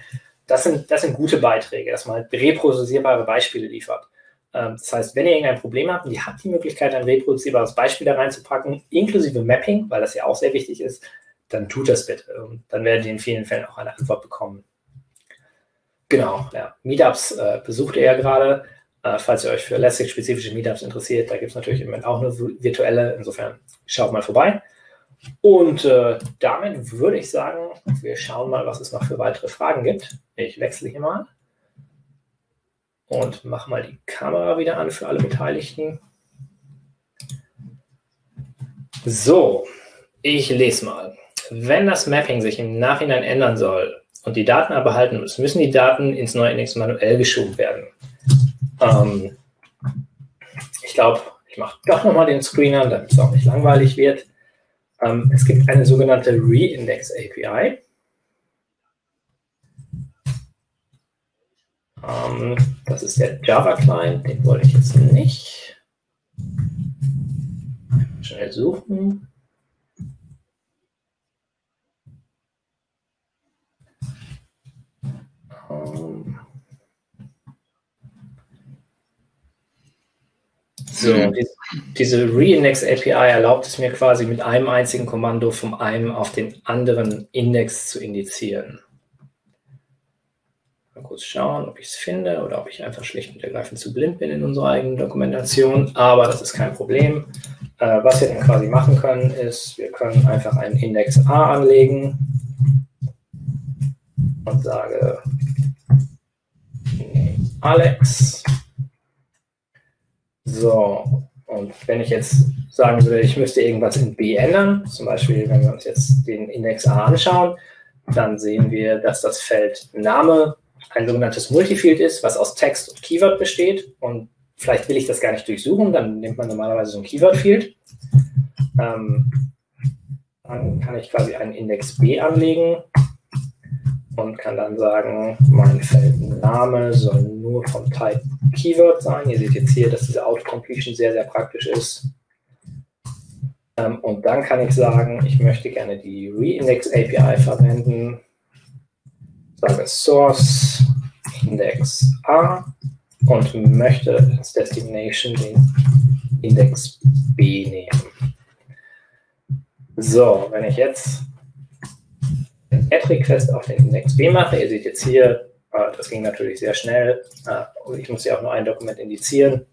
Das sind, das sind gute Beiträge, dass man halt reproduzierbare Beispiele liefert. Ähm, das heißt, wenn ihr irgendein Problem habt und ihr habt die Möglichkeit, ein reproduzierbares Beispiel da reinzupacken, inklusive Mapping, weil das ja auch sehr wichtig ist, dann tut das bitte. Und dann werdet ihr in vielen Fällen auch eine Antwort bekommen. Genau, ja. Meetups äh, besucht ihr ja gerade. Äh, falls ihr euch für Elastic-spezifische Meetups interessiert, da gibt es natürlich im Moment auch eine virtuelle. Insofern schaut mal vorbei. Und äh, damit würde ich sagen, wir schauen mal, was es noch für weitere Fragen gibt. Ich wechsle hier mal und mache mal die Kamera wieder an für alle Beteiligten. So, ich lese mal. Wenn das Mapping sich im Nachhinein ändern soll und die Daten aber halten müssen, müssen die Daten ins neue Index manuell geschoben werden. Ähm, ich glaube, ich mache doch nochmal den Screener, damit es auch nicht langweilig wird. Ähm, es gibt eine sogenannte Reindex API. Ähm, das ist der Java Client, den wollte ich jetzt nicht. Schnell suchen. So, diese Reindex API erlaubt es mir quasi mit einem einzigen Kommando vom einen auf den anderen Index zu indizieren. Mal kurz schauen, ob ich es finde oder ob ich einfach schlicht und ergreifend zu blind bin in unserer eigenen Dokumentation. Aber das ist kein Problem. Äh, was wir dann quasi machen können, ist, wir können einfach einen Index A anlegen und sage Alex. So, und wenn ich jetzt sagen würde, ich müsste irgendwas in B ändern, zum Beispiel, wenn wir uns jetzt den Index A anschauen, dann sehen wir, dass das Feld Name ein sogenanntes Multifield ist, was aus Text und Keyword besteht. Und vielleicht will ich das gar nicht durchsuchen, dann nimmt man normalerweise so ein Keyword-Field. Ähm, dann kann ich quasi einen Index B anlegen und kann dann sagen, mein Feldname soll nur vom Type Keyword sein. Ihr seht jetzt hier, dass diese Autocompletion sehr, sehr praktisch ist. Ähm, und dann kann ich sagen, ich möchte gerne die Reindex API verwenden sage Source Index A und möchte als Destination den Index B nehmen. So, wenn ich jetzt den Add-Request auf den Index B mache, ihr seht jetzt hier, das ging natürlich sehr schnell, ich muss ja auch nur ein Dokument indizieren.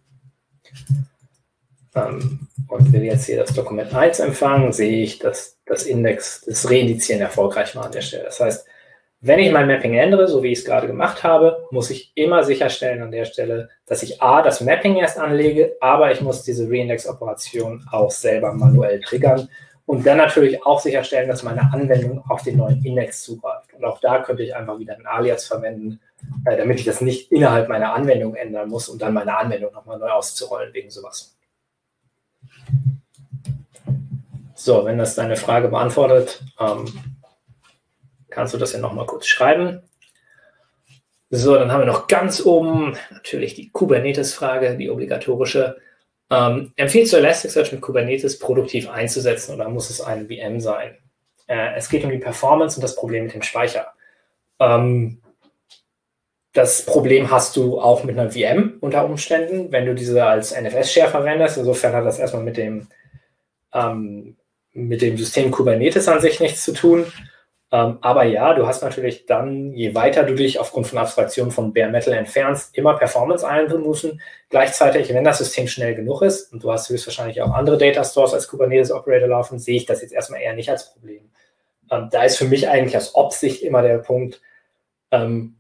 Ähm, und will jetzt hier das Dokument 1 empfangen, sehe ich, dass das Index, das Reindizieren erfolgreich war an der Stelle. Das heißt, wenn ich mein Mapping ändere, so wie ich es gerade gemacht habe, muss ich immer sicherstellen an der Stelle, dass ich A, das Mapping erst anlege, aber ich muss diese Reindex-Operation auch selber manuell triggern und dann natürlich auch sicherstellen, dass meine Anwendung auf den neuen Index zugreift. Und auch da könnte ich einfach wieder ein Alias verwenden, äh, damit ich das nicht innerhalb meiner Anwendung ändern muss, um dann meine Anwendung nochmal neu auszurollen wegen sowas. So, wenn das deine Frage beantwortet, ähm, kannst du das ja nochmal kurz schreiben. So, dann haben wir noch ganz oben natürlich die Kubernetes-Frage, die obligatorische. Ähm, empfiehlt du Elasticsearch mit Kubernetes produktiv einzusetzen oder muss es eine VM sein? Äh, es geht um die Performance und das Problem mit dem Speicher. Ähm, das Problem hast du auch mit einer VM unter Umständen, wenn du diese als NFS-Share verwendest. Insofern hat das erstmal mit dem, ähm, mit dem System Kubernetes an sich nichts zu tun. Ähm, aber ja, du hast natürlich dann, je weiter du dich aufgrund von Abstraktion von Bare Metal entfernst, immer Performance einbußen. Gleichzeitig, wenn das System schnell genug ist und du hast höchstwahrscheinlich auch andere Data Stores als Kubernetes Operator laufen, sehe ich das jetzt erstmal eher nicht als Problem. Ähm, da ist für mich eigentlich aus Obsicht immer der Punkt, ähm,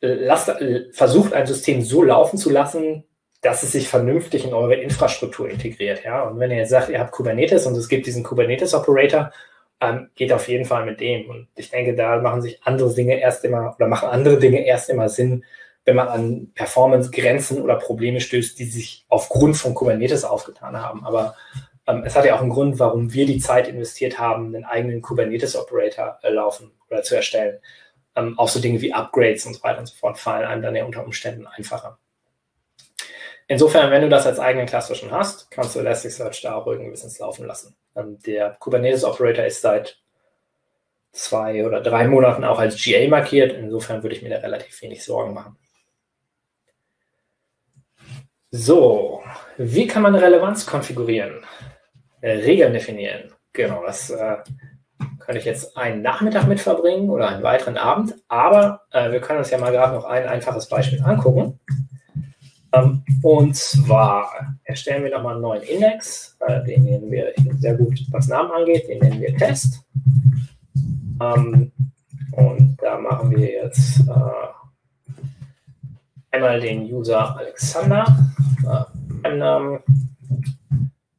lasst, versucht ein System so laufen zu lassen, dass es sich vernünftig in eure Infrastruktur integriert. Ja? Und wenn ihr jetzt sagt, ihr habt Kubernetes und es gibt diesen Kubernetes Operator ähm, geht auf jeden Fall mit dem. Und ich denke, da machen sich andere Dinge erst immer oder machen andere Dinge erst immer Sinn, wenn man an Performance-Grenzen oder Probleme stößt, die sich aufgrund von Kubernetes aufgetan haben. Aber ähm, es hat ja auch einen Grund, warum wir die Zeit investiert haben, einen eigenen Kubernetes-Operator äh, laufen oder zu erstellen. Ähm, auch so Dinge wie Upgrades und so weiter und so fort fallen einem dann ja unter Umständen einfacher. Insofern, wenn du das als eigenen Cluster schon hast, kannst du Elasticsearch da ruhigen Gewissens laufen lassen. Ähm, der Kubernetes Operator ist seit zwei oder drei Monaten auch als GA markiert. Insofern würde ich mir da relativ wenig Sorgen machen. So, wie kann man Relevanz konfigurieren? Äh, Regeln definieren. Genau, das äh, könnte ich jetzt einen Nachmittag mit verbringen oder einen weiteren Abend. Aber äh, wir können uns ja mal gerade noch ein einfaches Beispiel angucken. Ähm, und zwar erstellen wir nochmal einen neuen Index. Äh, den nennen wir sehr gut, was Namen angeht, den nennen wir Test. Ähm, und da machen wir jetzt äh, einmal den User Alexander äh, im Namen.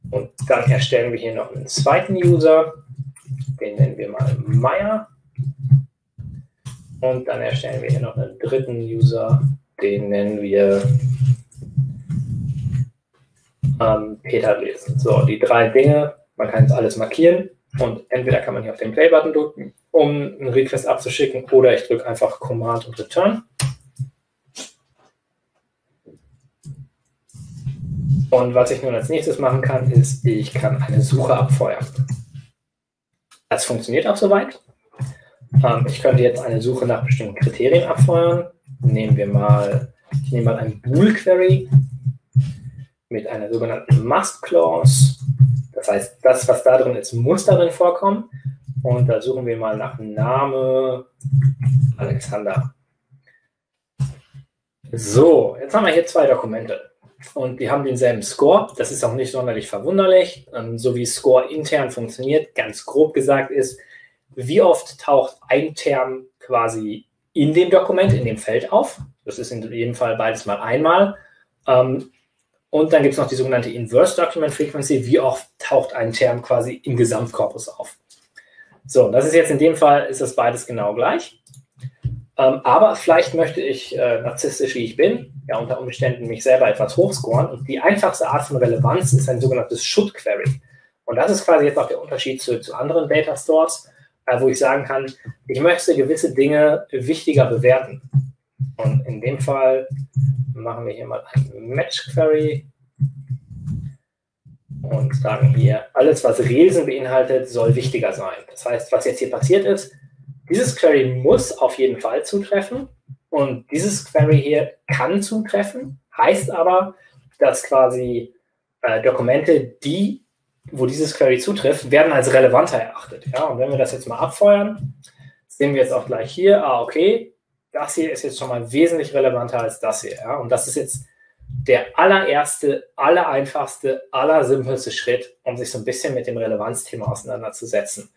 Und dann erstellen wir hier noch einen zweiten User. Den nennen wir mal Meier. Und dann erstellen wir hier noch einen dritten User. Den nennen wir ähm, Peter lesen. So, die drei Dinge, man kann jetzt alles markieren und entweder kann man hier auf den Play-Button drücken, um einen Request abzuschicken, oder ich drücke einfach Command und Return. Und was ich nun als nächstes machen kann, ist, ich kann eine Suche abfeuern. Das funktioniert auch soweit. Ähm, ich könnte jetzt eine Suche nach bestimmten Kriterien abfeuern. Nehmen wir mal, ich nehme mal ein Bool-Query mit einer sogenannten Must Clause. Das heißt, das, was da drin ist, muss darin vorkommen. Und da suchen wir mal nach Name Alexander. So, jetzt haben wir hier zwei Dokumente. Und die haben denselben Score. Das ist auch nicht sonderlich verwunderlich. Ähm, so wie Score intern funktioniert, ganz grob gesagt ist, wie oft taucht ein Term quasi in dem Dokument, in dem Feld auf. Das ist in jedem Fall beides mal einmal. Ähm, und dann gibt es noch die sogenannte Inverse Document Frequency. Wie oft taucht ein Term quasi im Gesamtkorpus auf? So, das ist jetzt in dem Fall, ist das beides genau gleich. Ähm, aber vielleicht möchte ich, äh, narzisstisch wie ich bin, ja unter Umständen mich selber etwas hochscoren. Und die einfachste Art von Relevanz ist ein sogenanntes Should Query. Und das ist quasi jetzt auch der Unterschied zu, zu anderen Data Stores, äh, wo ich sagen kann, ich möchte gewisse Dinge wichtiger bewerten. Und in dem Fall machen wir hier mal ein Match Query und sagen hier, alles, was Reelsen beinhaltet, soll wichtiger sein. Das heißt, was jetzt hier passiert ist, dieses Query muss auf jeden Fall zutreffen und dieses Query hier kann zutreffen, heißt aber, dass quasi äh, Dokumente, die, wo dieses Query zutrifft, werden als relevanter erachtet. Ja? Und wenn wir das jetzt mal abfeuern, sehen wir jetzt auch gleich hier, ah, okay, das hier ist jetzt schon mal wesentlich relevanter als das hier. Ja? Und das ist jetzt der allererste, allereinfachste, allersimpelste Schritt, um sich so ein bisschen mit dem Relevanzthema auseinanderzusetzen.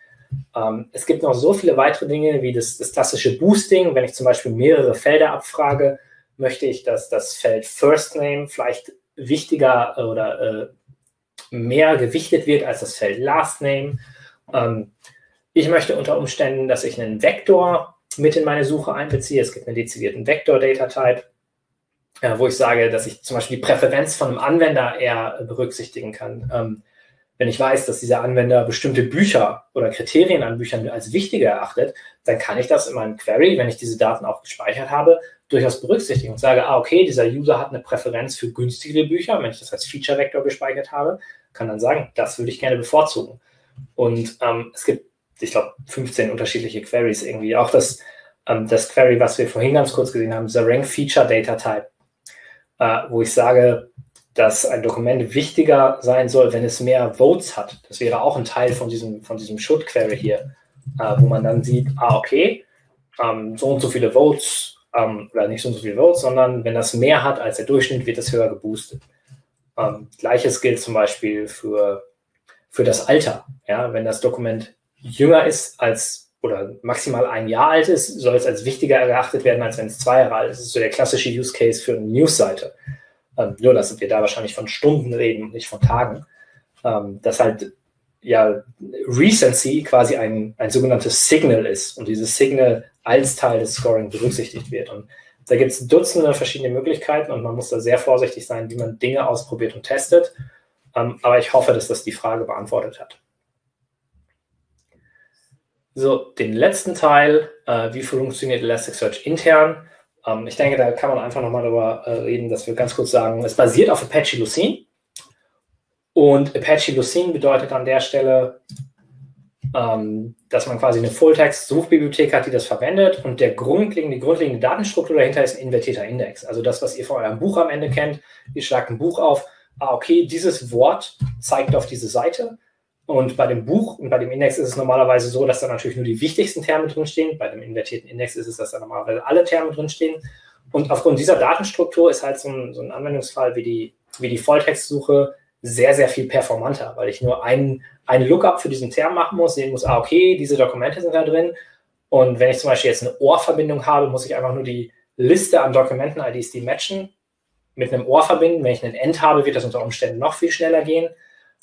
Ähm, es gibt noch so viele weitere Dinge wie das, das, klassische Boosting. Wenn ich zum Beispiel mehrere Felder abfrage, möchte ich, dass das Feld First Name vielleicht wichtiger oder äh, mehr gewichtet wird als das Feld Last Name. Ähm, ich möchte unter Umständen, dass ich einen Vektor mit in meine Suche einbeziehe. Es gibt einen dezidierten Vektor-Data-Type, äh, wo ich sage, dass ich zum Beispiel die Präferenz von einem Anwender eher berücksichtigen kann. Ähm, wenn ich weiß, dass dieser Anwender bestimmte Bücher oder Kriterien an Büchern als wichtiger erachtet, dann kann ich das in meinem Query, wenn ich diese Daten auch gespeichert habe, durchaus berücksichtigen und sage, ah, okay, dieser User hat eine Präferenz für günstige Bücher. Wenn ich das als Feature-Vektor gespeichert habe, kann dann sagen, das würde ich gerne bevorzugen. Und ähm, es gibt, ich glaube, 15 unterschiedliche Queries irgendwie. Auch das, ähm, das Query, was wir vorhin ganz kurz gesehen haben, the Rank Feature Data Type, äh, wo ich sage, dass ein Dokument wichtiger sein soll, wenn es mehr Votes hat. Das wäre auch ein Teil von diesem, von diesem Should-Query hier, äh, wo man dann sieht, ah, okay, ähm, so und so viele Votes, ähm, oder nicht so und so viele Votes, sondern wenn das mehr hat als der Durchschnitt, wird es höher geboostet. Ähm, Gleiches gilt zum Beispiel für, für das Alter. Ja, wenn das Dokument jünger ist als oder maximal ein Jahr alt ist, soll es als wichtiger erachtet werden, als wenn es zwei Jahre alt ist. Das ist so der klassische Use Case für eine News-Seite. Ähm, nur, dass wir da wahrscheinlich von Stunden reden und nicht von Tagen. Ähm, dass halt ja Recency quasi ein, ein sogenanntes Signal ist und dieses Signal als Teil des Scoring berücksichtigt wird. Und da gibt es Dutzende verschiedene Möglichkeiten und man muss da sehr vorsichtig sein, wie man Dinge ausprobiert und testet. Ähm, aber ich hoffe, dass das die Frage beantwortet hat. So, den letzten Teil, äh, wie funktioniert Elasticsearch intern? Ähm, ich denke, da kann man einfach nochmal darüber äh, reden, dass wir ganz kurz sagen, es basiert auf Apache Lucene. Und Apache Lucene bedeutet an der Stelle, ähm, dass man quasi eine Fulltext-Suchbibliothek hat, die das verwendet. Und der grundlegende, die grundlegende Datenstruktur dahinter ist ein invertierter Index. Also das, was ihr von eurem Buch am Ende kennt. Ihr schlagt ein Buch auf. Ah, okay, dieses Wort zeigt auf diese Seite. Und bei dem Buch und bei dem Index ist es normalerweise so, dass da natürlich nur die wichtigsten Terme drinstehen. Bei dem invertierten Index ist es, dass da normalerweise alle Terme drinstehen. Und aufgrund dieser Datenstruktur ist halt so ein, so ein Anwendungsfall wie die, wie die Volltextsuche sehr, sehr viel performanter, weil ich nur einen, einen Lookup für diesen Term machen muss, sehen muss, ah, okay, diese Dokumente sind da drin. Und wenn ich zum Beispiel jetzt eine Ohrverbindung habe, muss ich einfach nur die Liste an Dokumenten-IDs, die matchen, mit einem Ohr verbinden. Wenn ich einen End habe, wird das unter Umständen noch viel schneller gehen.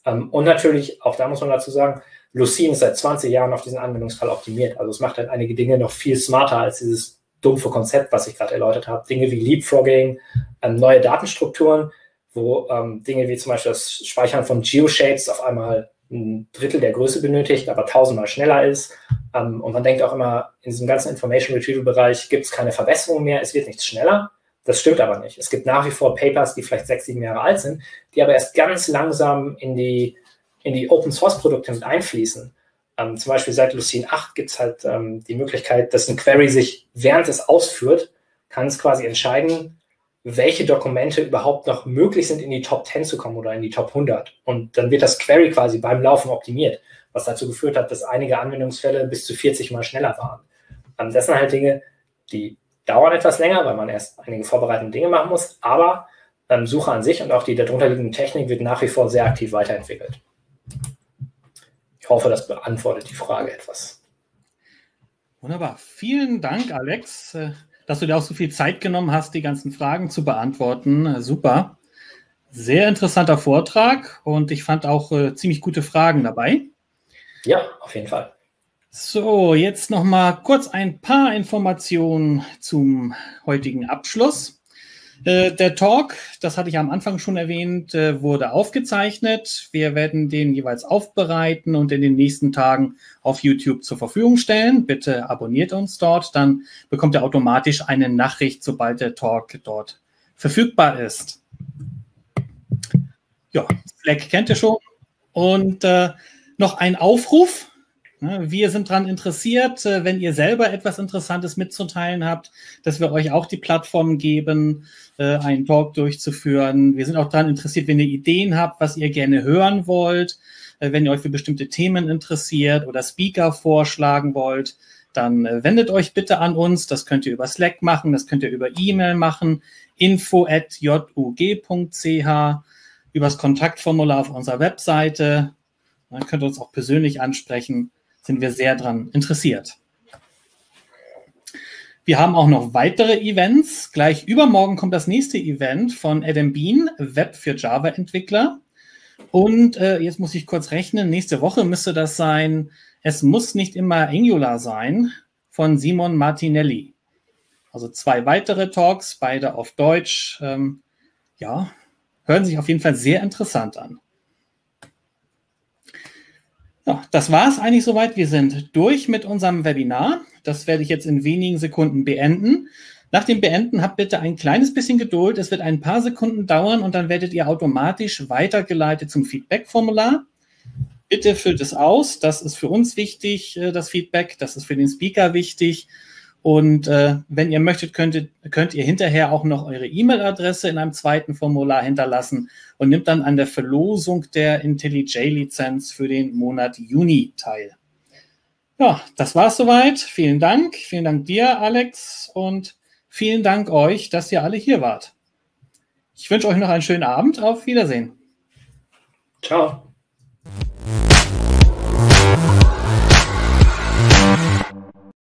Ähm, und natürlich, auch da muss man dazu sagen, Lucene ist seit 20 Jahren auf diesen Anwendungsfall optimiert. Also es macht halt einige Dinge noch viel smarter als dieses dumpfe Konzept, was ich gerade erläutert habe. Dinge wie Leapfrogging, ähm, neue Datenstrukturen, wo ähm, Dinge wie zum Beispiel das Speichern von Geoshapes auf einmal ein Drittel der Größe benötigt, aber tausendmal schneller ist. Und man denkt auch immer, in diesem ganzen Information Retrieval Bereich gibt es keine Verbesserung mehr, es wird nicht schneller. Das stimmt aber nicht. Es gibt nach wie vor Papers, die vielleicht sechs, sieben Jahre alt sind, die aber erst ganz langsam in die, in die Open Source Produkte mit einfließen. Ähm, zum Beispiel seit Lucene 8 gibt es halt ähm, die Möglichkeit, dass ein Query sich während es ausführt, kann es quasi entscheiden, welche Dokumente überhaupt noch möglich sind, in die Top 10 zu kommen oder in die Top 100. Und dann wird das Query quasi beim Laufen optimiert, was dazu geführt hat, dass einige Anwendungsfälle bis zu 40 mal schneller waren. Ähm, das sind halt Dinge, die dauern etwas länger, weil man erst einige vorbereitende Dinge machen muss, aber ähm, Suche an sich und auch die darunter liegende Technik wird nach wie vor sehr aktiv weiterentwickelt. Ich hoffe, das beantwortet die Frage etwas. Wunderbar. Vielen Dank, Alex, äh, dass du dir auch so viel Zeit genommen hast, die ganzen Fragen zu beantworten. Äh, super. Sehr interessanter Vortrag und ich fand auch äh, ziemlich gute Fragen dabei. Ja, auf jeden Fall. So, jetzt noch mal kurz ein paar Informationen zum heutigen Abschluss. Äh, der Talk, das hatte ich am Anfang schon erwähnt, äh, wurde aufgezeichnet. Wir werden den jeweils aufbereiten und in den nächsten Tagen auf YouTube zur Verfügung stellen. Bitte abonniert uns dort, dann bekommt ihr automatisch eine Nachricht, sobald der Talk dort verfügbar ist. Ja, Slack kennt ihr schon. Und äh, noch ein Aufruf wir sind daran interessiert, äh, wenn ihr selber etwas Interessantes mitzuteilen habt, dass wir euch auch die Plattform geben, äh, einen Talk durchzuführen. Wir sind auch daran interessiert, wenn ihr Ideen habt, was ihr gerne hören wollt, äh, wenn ihr euch für bestimmte Themen interessiert oder Speaker vorschlagen wollt, dann wendet euch bitte an uns. Das könnt ihr über Slack machen, das könnt ihr über E-Mail machen, info at jug.ch, übers Kontaktformular auf unserer Webseite. Dann könnt ihr uns auch persönlich ansprechen sind wir sehr daran interessiert. Wir haben auch noch weitere Events. Gleich übermorgen kommt das nächste Event von Adam Bean, Web für Java-Entwickler. Und äh, jetzt muss ich kurz rechnen. Nächste Woche müsste das sein. Es muss nicht immer Angular sein von Simon Martinelli. Also zwei weitere Talks, beide auf Deutsch. Ähm, ja, hören sich auf jeden Fall sehr interessant an. Ja, das war es eigentlich soweit. Wir sind durch mit unserem Webinar. Das werde ich jetzt in wenigen Sekunden beenden. Nach dem Beenden habt bitte ein kleines bisschen Geduld. Es wird ein paar Sekunden dauern und dann werdet ihr automatisch weitergeleitet zum Feedback-Formular. Bitte füllt es aus. Das ist für uns wichtig, äh, das Feedback. Das ist für den Speaker wichtig. Und äh, wenn ihr möchtet, könntet, könnt ihr hinterher auch noch eure E-Mail-Adresse in einem zweiten Formular hinterlassen und nimmt dann an der Verlosung der IntelliJ-Lizenz für den Monat Juni teil. Ja, das war's soweit. Vielen Dank. Vielen Dank dir, Alex. Und vielen Dank euch, dass ihr alle hier wart. Ich wünsche euch noch einen schönen Abend. Auf Wiedersehen. Ciao.